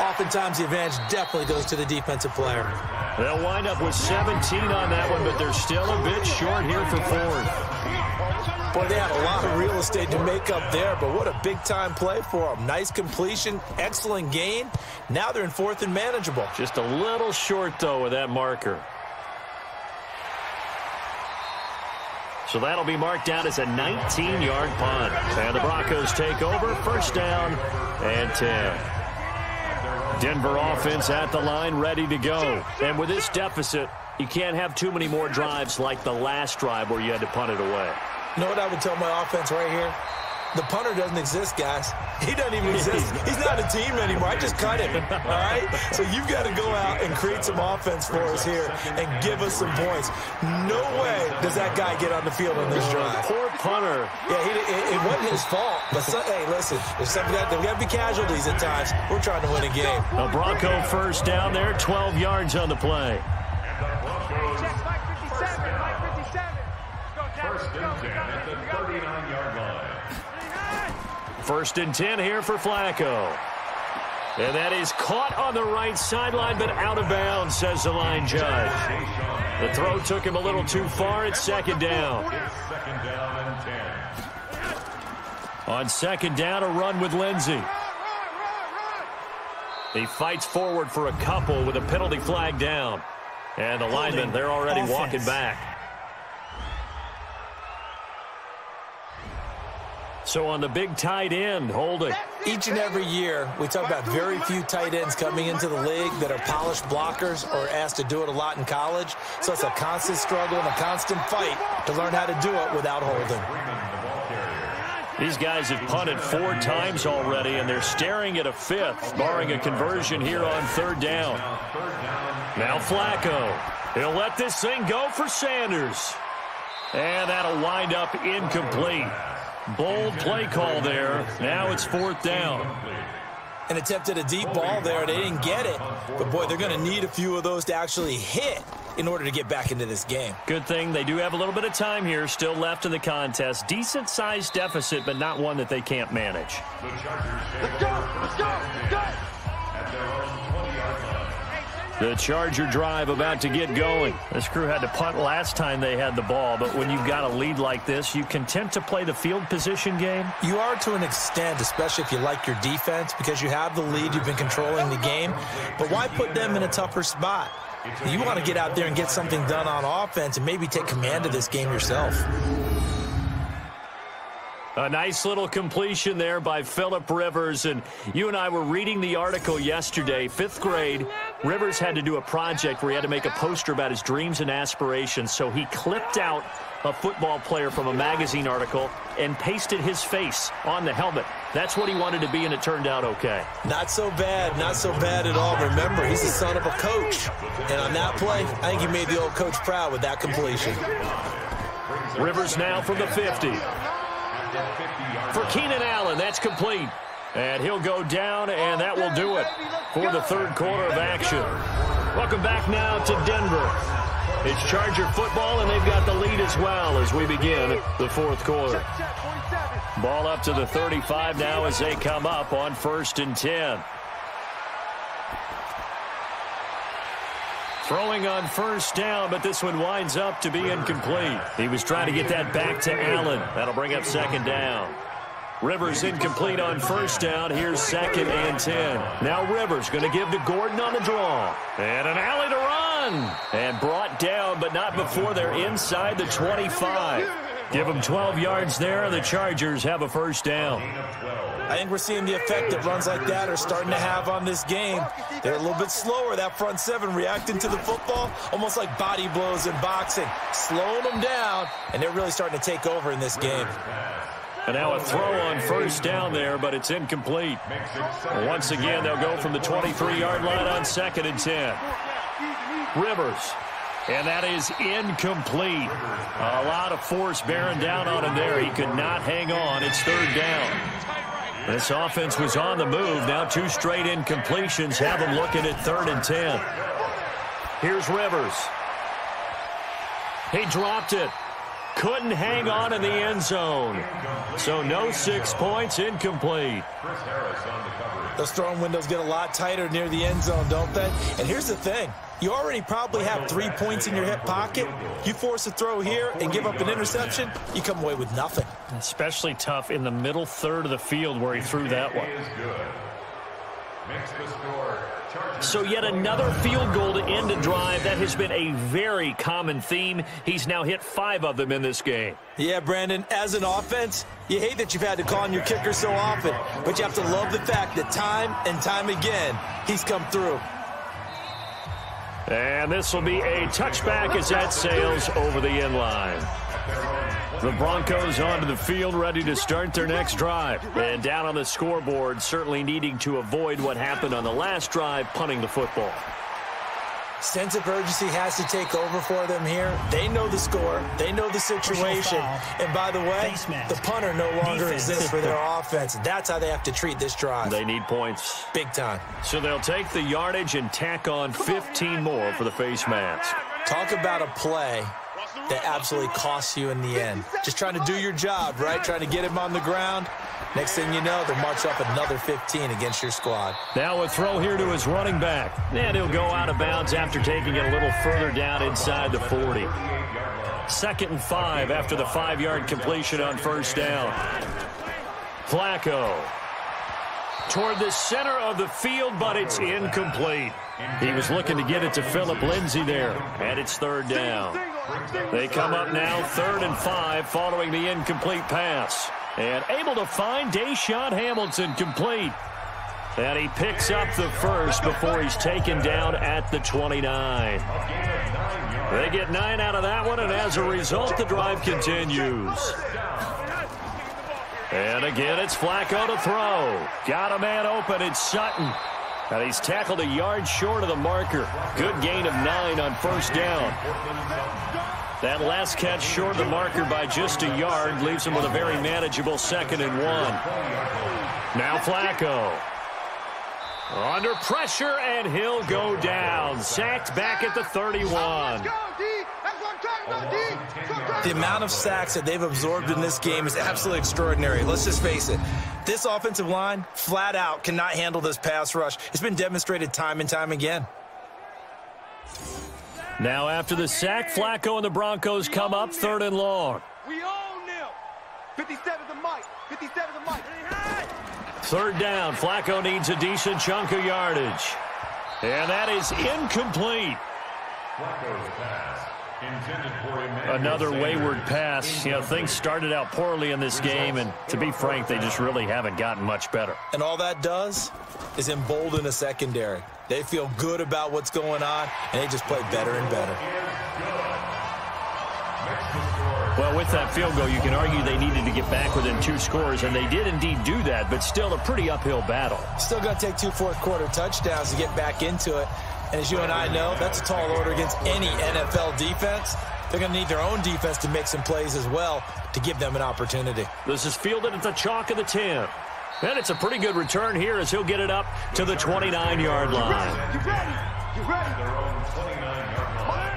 oftentimes the advantage definitely goes to the defensive player. They'll wind up with 17 on that one, but they're still a bit short here for Ford. Boy, they had a lot of real estate to make up there, but what a big-time play for them. Nice completion, excellent gain. Now they're in fourth and manageable. Just a little short, though, with that marker. So that'll be marked down as a 19-yard punt. And the Broncos take over. First down and 10. Denver offense at the line, ready to go. And with this deficit, you can't have too many more drives like the last drive where you had to punt it away. You know what I would tell my offense right here? The punter doesn't exist, guys. He doesn't even exist. He's not a team anymore. I just cut him, all right? So you've got to go out and create some offense for us here and give us some points. No way does that guy get on the field on this drive. Poor punter. Yeah, he, it, it, wasn't his fault. But, so, hey, listen, there's something that, we got to be casualties at times. We're trying to win a game. A Bronco first down there, 12 yards on the play. First and 10 at the 39-yard line. First and 10 here for Flacco. And that is caught on the right sideline, but out of bounds, says the line judge. The throw took him a little too far. It's second down. Second down and 10. On second down, a run with Lindsay. He fights forward for a couple with a penalty flag down. And the linemen, they're already Offense. walking back. So on the big tight end, holding. Each and every year, we talk about very few tight ends coming into the league that are polished blockers or asked to do it a lot in college. So it's a constant struggle and a constant fight to learn how to do it without holding. These guys have punted four times already, and they're staring at a fifth, barring a conversion here on third down. Now Flacco. He'll let this thing go for Sanders. And that'll wind up incomplete. Bold play call there. Now it's fourth down. And attempted a deep ball there. They didn't get it. But, boy, they're going to need a few of those to actually hit in order to get back into this game. Good thing they do have a little bit of time here still left in the contest. Decent-sized deficit, but not one that they can't manage. The Chargers take over first and The Charger drive about to get going. This crew had to punt last time they had the ball, but when you've got a lead like this, you content to play the field position game? You are to an extent, especially if you like your defense, because you have the lead, you've been controlling the game. But why put them in a tougher spot? You want to get out there and get something done on offense and maybe take command of this game yourself. A nice little completion there by Philip Rivers. And you and I were reading the article yesterday, fifth grade. Rivers had to do a project where he had to make a poster about his dreams and aspirations. So he clipped out a football player from a magazine article and pasted his face on the helmet. That's what he wanted to be, and it turned out okay. Not so bad, not so bad at all. Remember, he's the son of a coach. And on that play, I think he made the old coach proud with that completion. Rivers now from the 50. For Keenan Allen, that's complete. And he'll go down, and that will do it for the third quarter of action. Welcome back now to Denver. It's Charger football, and they've got the lead as well as we begin the fourth quarter. Ball up to the 35 now as they come up on first and 10. Throwing on first down, but this one winds up to be incomplete. He was trying to get that back to Allen. That'll bring up second down. Rivers incomplete on first down. Here's second and 10. Now Rivers going to give to Gordon on the draw. And an alley to run. And brought down, but not before they're inside the 25. Give them 12 yards there. The Chargers have a first down. I think we're seeing the effect that runs like that are starting to have on this game. They're a little bit slower, that front seven, reacting to the football, almost like body blows in boxing, slowing them down, and they're really starting to take over in this game. And now a throw on first down there, but it's incomplete. Once again, they'll go from the 23-yard line on second and 10. Rivers. And that is incomplete. A lot of force bearing down on him there. He could not hang on. It's third down. This offense was on the move. Now two straight incompletions have them looking at third and 10. Here's Rivers. He dropped it. Couldn't hang on in the end zone. So no six points, incomplete. Chris Harris on the coverage. Those throwing windows get a lot tighter near the end zone, don't they? And here's the thing. You already probably have three points in your hip pocket. You force a throw here and give up an interception, you come away with nothing. Especially tough in the middle third of the field where he threw that one. Is good. Makes the score So yet another field goal to end a drive. That has been a very common theme. He's now hit five of them in this game. Yeah, Brandon, as an offense, you hate that you've had to call on your kicker so often, but you have to love the fact that time and time again, he's come through. And this will be a touchback as that sails over the end line. The Broncos onto the field ready to start their next drive. And down on the scoreboard, certainly needing to avoid what happened on the last drive, punting the football. Sense of urgency has to take over for them here. They know the score. They know the situation. And by the way, the punter no longer Defense. exists for their offense. That's how they have to treat this drive. They need points. Big time. So they'll take the yardage and tack on 15 more for the face mask. Talk about a play that absolutely costs you in the end. Just trying to do your job, right? Trying to get him on the ground. Next thing you know, they'll march up another 15 against your squad. Now a throw here to his running back. And he'll go out of bounds after taking it a little further down inside the 40. Second and five after the five-yard completion on first down. Flacco toward the center of the field, but it's incomplete. He was looking to get it to Philip Lindsay there, and it's third down. They come up now third and five following the incomplete pass. And able to find DaeSean Hamilton complete. And he picks up the first before he's taken down at the 29. They get nine out of that one, and as a result, the drive continues. And again, it's Flacco to throw. Got a man open. It's Sutton. And he's tackled a yard short of the marker. Good gain of nine on first down. That last catch short of the marker by just a yard leaves him with a very manageable second and one. Now Flacco. Under pressure, and he'll go down. Sacked back at the 31. The amount of sacks that they've absorbed in this game is absolutely extraordinary. Let's just face it. This offensive line, flat out, cannot handle this pass rush. It's been demonstrated time and time again. Now after the sack, Flacco and the Broncos come up third and long. We own them. 57 the mic. 57 the mic. Third down. Flacco needs a decent chunk of yardage. And that is incomplete. Flacco's pass. Another wayward pass. You know, things started out poorly in this game, and to be frank, they just really haven't gotten much better. And all that does is embolden a secondary. They feel good about what's going on, and they just play better and better. Well, with that field goal, you can argue they needed to get back within two scores, and they did indeed do that, but still a pretty uphill battle. Still got to take two fourth-quarter touchdowns to get back into it. And as you and I know, that's a tall order against any NFL defense. They're going to need their own defense to make some plays as well to give them an opportunity. This is fielded at the chalk of the 10. And it's a pretty good return here as he'll get it up to the 29-yard line. You ready? You ready?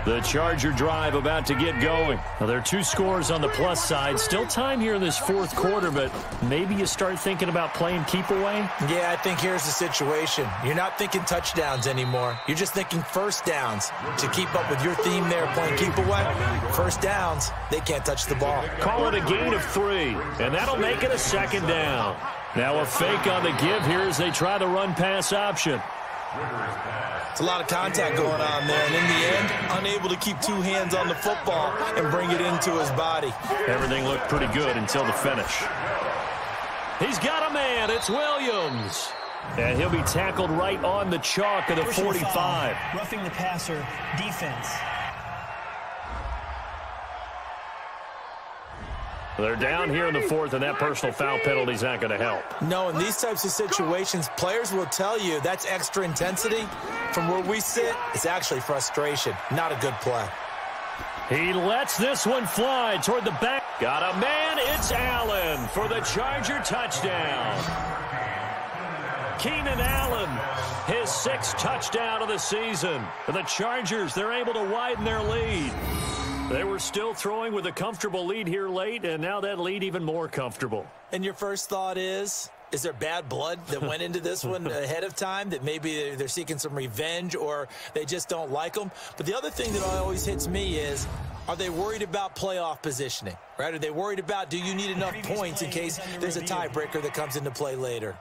The Charger drive about to get going. Now, there are two scores on the plus side. Still time here in this fourth quarter, but maybe you start thinking about playing keep away? Yeah, I think here's the situation. You're not thinking touchdowns anymore. You're just thinking first downs. To keep up with your theme there, playing keep away, first downs, they can't touch the ball. Call it a gain of three, and that'll make it a second down. Now a fake on the give here as they try the run-pass option. It's a lot of contact going on there, and in the end, unable to keep two hands on the football and bring it into his body. Everything looked pretty good until the finish. He's got a man. It's Williams. And he'll be tackled right on the chalk of the 45. Roughing the passer, defense. They're down here in the fourth, and that personal foul penalty is not going to help. No, in these types of situations, players will tell you that's extra intensity. From where we sit, it's actually frustration. Not a good play. He lets this one fly toward the back. Got a man. It's Allen for the Charger touchdown. Keenan Allen, his sixth touchdown of the season. For the Chargers, they're able to widen their lead. They were still throwing with a comfortable lead here late, and now that lead even more comfortable. And your first thought is, is there bad blood that went into this one ahead of time that maybe they're seeking some revenge or they just don't like them? But the other thing that always hits me is, are they worried about playoff positioning, right? Are they worried about do you need enough points in case there's a tiebreaker that comes into play later?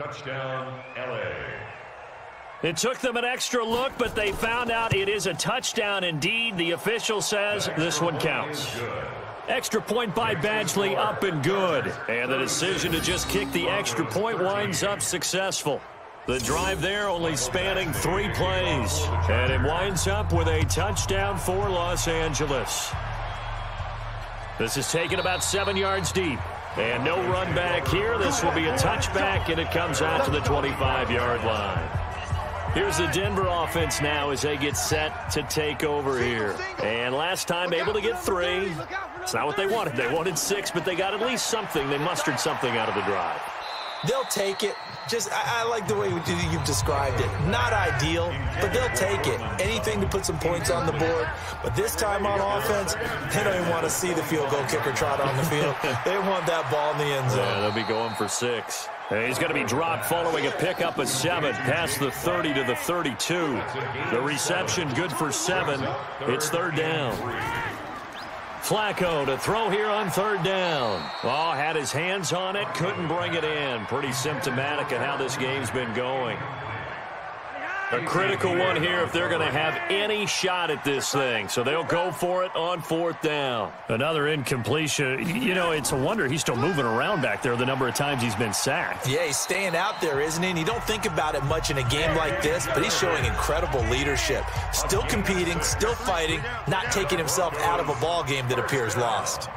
Touchdown, L.A. It took them an extra look, but they found out it is a touchdown indeed. The official says this one counts. Extra point by Badgley up and good. And the decision to just kick the extra point winds up successful. The drive there only spanning three plays. And it winds up with a touchdown for Los Angeles. This is taken about seven yards deep. And no run back here. This will be a touchback, and it comes out to the 25-yard line. Here's the Denver offense now as they get set to take over here. And last time able to get three. It's not what they wanted. They wanted six, but they got at least something. They mustered something out of the drive. They'll take it. Just, I, I, like the way you've described it. Not ideal, but they'll take it. Anything to put some points on the board. But this time on offense, they don't even want to see the field goal kicker trot on the field. they want that ball in the end zone. Yeah, they'll be going for six. He's going to be dropped following a pickup of seven past the 30 to the 32. The reception good for seven. It's third down. Flacco to throw here on third down. Oh, had his hands on it, couldn't bring it in. Pretty symptomatic of how this game's been going. A critical one here if they're going to have any shot at this thing. So they'll go for it on fourth down. Another incompletion. You know, it's a wonder he's still moving around back there the number of times he's been sacked. Yeah, he's staying out there, isn't he? And you don't think about it much in a game like this, but he's showing incredible leadership. Still competing, still fighting, not taking himself out of a ball game that appears lost.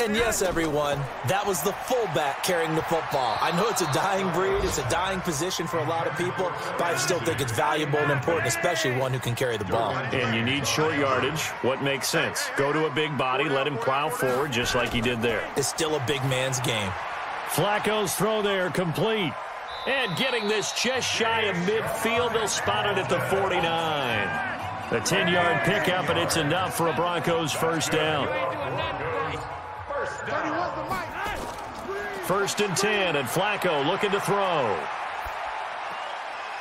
And yes, everyone, that was the fullback carrying the football. I know it's a dying breed, it's a dying position for a lot of people, but I still think it's valuable and important, especially one who can carry the ball. And you need short yardage. What makes sense? Go to a big body, let him plow forward just like he did there. It's still a big man's game. Flacco's throw there complete. And getting this just shy of midfield, they'll spot it at the 49. A 10-yard pickup, and it's enough for a Broncos first down. First and 10, and Flacco looking to throw.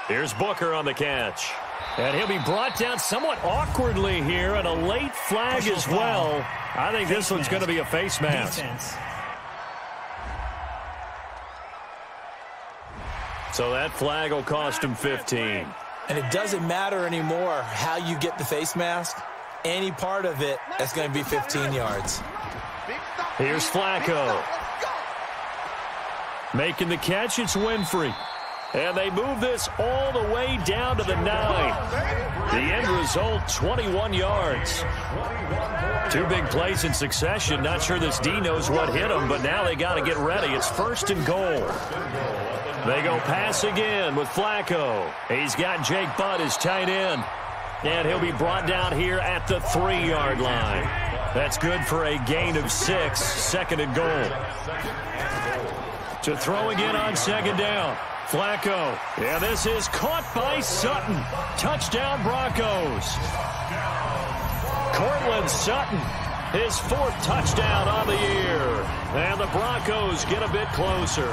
Here's Booker on the catch. And he'll be brought down somewhat awkwardly here, and a late flag as well. I think this one's going to be a face mask. So that flag will cost him 15. And it doesn't matter anymore how you get the face mask. Any part of it, that's going to be 15 yards. Here's Flacco. Making the catch, it's Winfree. And they move this all the way down to the nine. The end result, 21 yards. Two big plays in succession. Not sure this D knows what hit him, but now they got to get ready. It's first and goal. They go pass again with Flacco. He's got Jake Butt as tight end. And he'll be brought down here at the three-yard line. That's good for a gain of six, second and goal. To throw again on second down. Flacco. Yeah, this is caught by Sutton. Touchdown Broncos. Courtland Sutton. His fourth touchdown on the year. And the Broncos get a bit closer.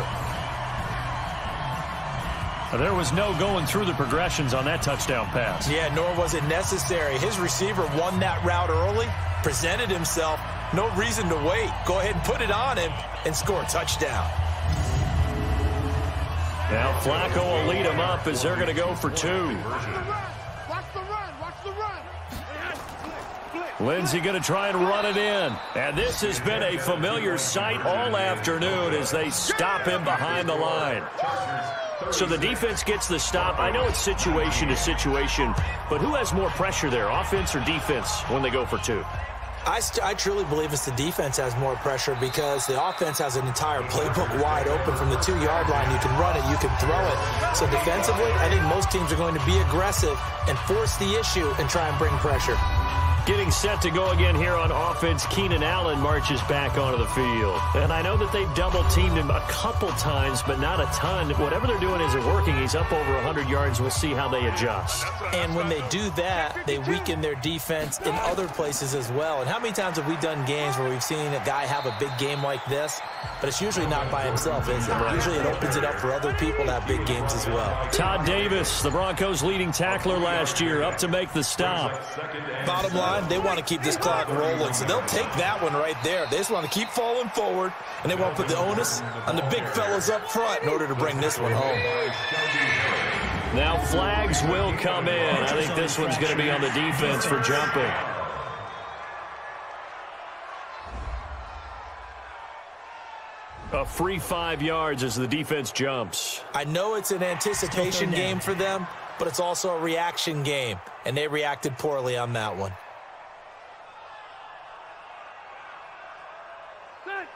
There was no going through the progressions on that touchdown pass. Yeah, nor was it necessary. His receiver won that route early, presented himself. No reason to wait. Go ahead and put it on him and score a touchdown. Now Flacco will lead him up as they're going to go for two. Lindsay going to try and run it in. And this has been a familiar sight all afternoon as they stop him behind the line. So the defense gets the stop. I know it's situation to situation, but who has more pressure there, offense or defense, when they go for two? I, I, truly believe it's the defense has more pressure because the offense has an entire playbook wide open from the two-yard line. You can run it, you can throw it. So defensively, I think most teams are going to be aggressive and force the issue and try and bring pressure. Getting set to go again here on offense, Keenan Allen marches back onto the field. And I know that they've double-teamed him a couple times, but not a ton. Whatever they're doing isn't working. He's up over 100 yards. We'll see how they adjust. And when they do that, they weaken their defense in other places as well. And how many times have we done games where we've seen a guy have a big game like this, but it's usually not by himself, is it? Usually it opens it up for other people to have big games as well. Todd Davis, the Broncos' leading tackler last year, up to make the stop. Bottom line, line, they want to keep this clock rolling. So they'll take that one right there. They just want to keep falling forward, and they want to put the onus on the big fellas up front in order to bring this one home. Now flags will come in. I think this one's going to be on the defense for jumping. A free five yards as the defense jumps. I know it's an anticipation game for them, but it's also a reaction game, and they reacted poorly on that one.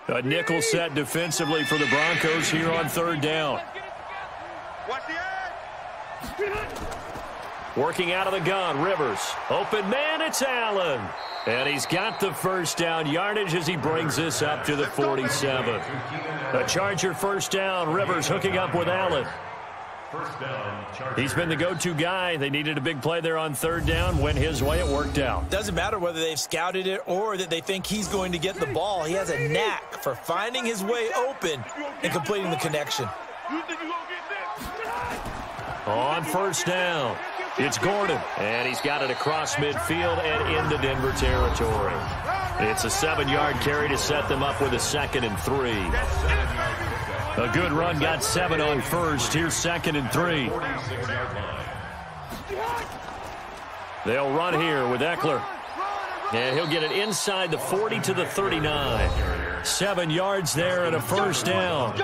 A nickel set defensively for the Broncos here on third down. Working out of the gun, Rivers. Open man, it's Allen. And he's got the first down yardage as he brings this up to the 47. A Charger first down. Rivers hooking up with Allen. He's been the go-to guy. They needed a big play there on third down. Went his way. It worked out. Doesn't matter whether they've scouted it or that they think he's going to get the ball. He has a knack for finding his way open and completing the connection. On first down, it's Gordon, and he's got it across midfield and into Denver territory. It's a seven-yard carry to set them up with a second and three. A good run got seven on first. Here's second and three. They'll run here with Ekeler. And he'll get it inside the 40 to the 39. Seven yards there and a first down.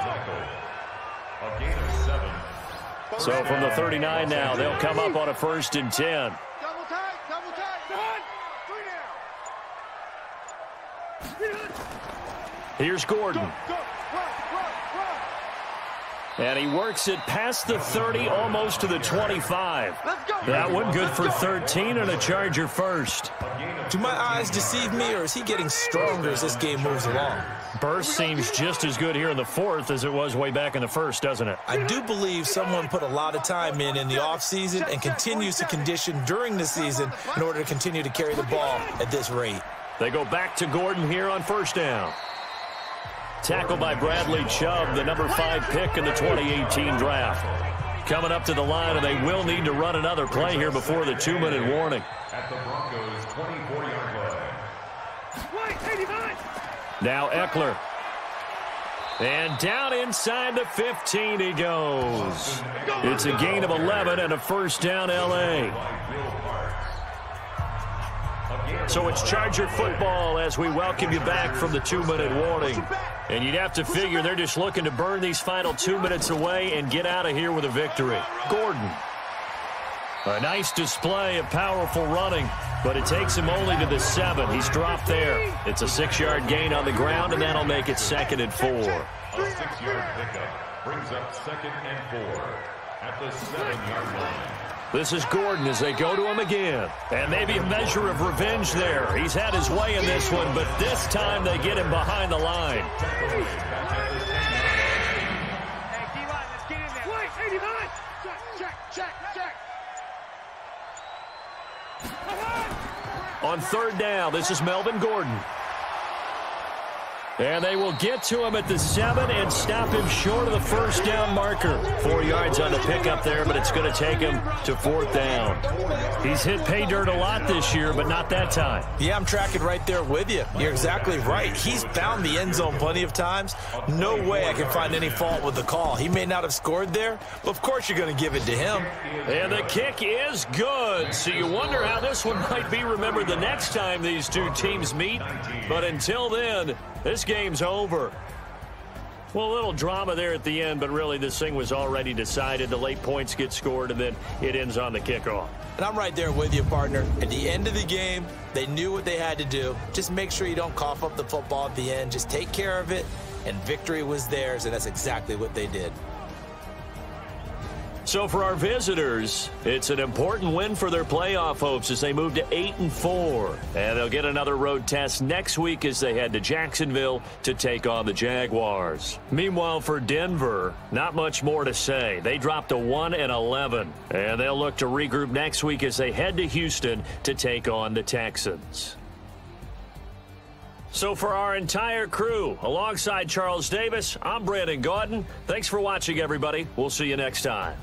So from the 39 now, they'll come up on a first and 10. Here's Gordon. And he works it past the 30, almost to the 25. That one good for 13 and a Charger first. Do my eyes deceive me, or is he getting stronger as this game moves along? Burst seems just as good here in the fourth as it was way back in the first, doesn't it? I do believe someone put a lot of time in in the offseason and continues to condition during the season in order to continue to carry the ball at this rate. They go back to Gordon here on first down. Tackle by Bradley Chubb, the number five pick in the 2018 draft. Coming up to the line, and they will need to run another play here before the two-minute warning. At the Broncos' 24-yard line. Now Ekeler. And down inside the 15 he goes. It's a gain of 11 and a first down L.A. So it's Charger football as we welcome you back from the two-minute warning. And you'd have to figure they're just looking to burn these final two minutes away and get out of here with a victory. Gordon. A nice display of powerful running, but it takes him only to the seven. He's dropped there. It's a six-yard gain on the ground, and that'll make it second and four. A six-yard pickup brings up second and four at the seven-yard line. This is Gordon as they go to him again. And maybe a measure of revenge there. He's had his way in this one, but this time they get him behind the line. On third down, this is Melvin Gordon. And they will get to him at the seven and stop him short of the first down marker. Four yards on the pickup there, but it's going to take him to fourth down. He's hit pay dirt a lot this year, but not that time. Yeah, I'm tracking right there with you. You're exactly right. He's found the end zone plenty of times. No way I can find any fault with the call. He may not have scored there, but of course you're going to give it to him. And the kick is good. So you wonder how this one might be remembered the next time these two teams meet. But until then, this game's over. Well, a little drama there at the end, but really this thing was already decided. The late points get scored, and then it ends on the kickoff. And I'm right there with you, partner. At the end of the game, they knew what they had to do. Just make sure you don't cough up the football at the end. Just take care of it, and victory was theirs, and that's exactly what they did. So for our visitors, it's an important win for their playoff hopes as they move to 8 and 4. And they'll get another road test next week as they head to Jacksonville to take on the Jaguars. Meanwhile, for Denver, not much more to say. They dropped to 1 and 11, and they'll look to regroup next week as they head to Houston to take on the Texans. So for our entire crew, alongside Charles Davis, I'm Brandon Gaudin. Thanks for watching, everybody. We'll see you next time.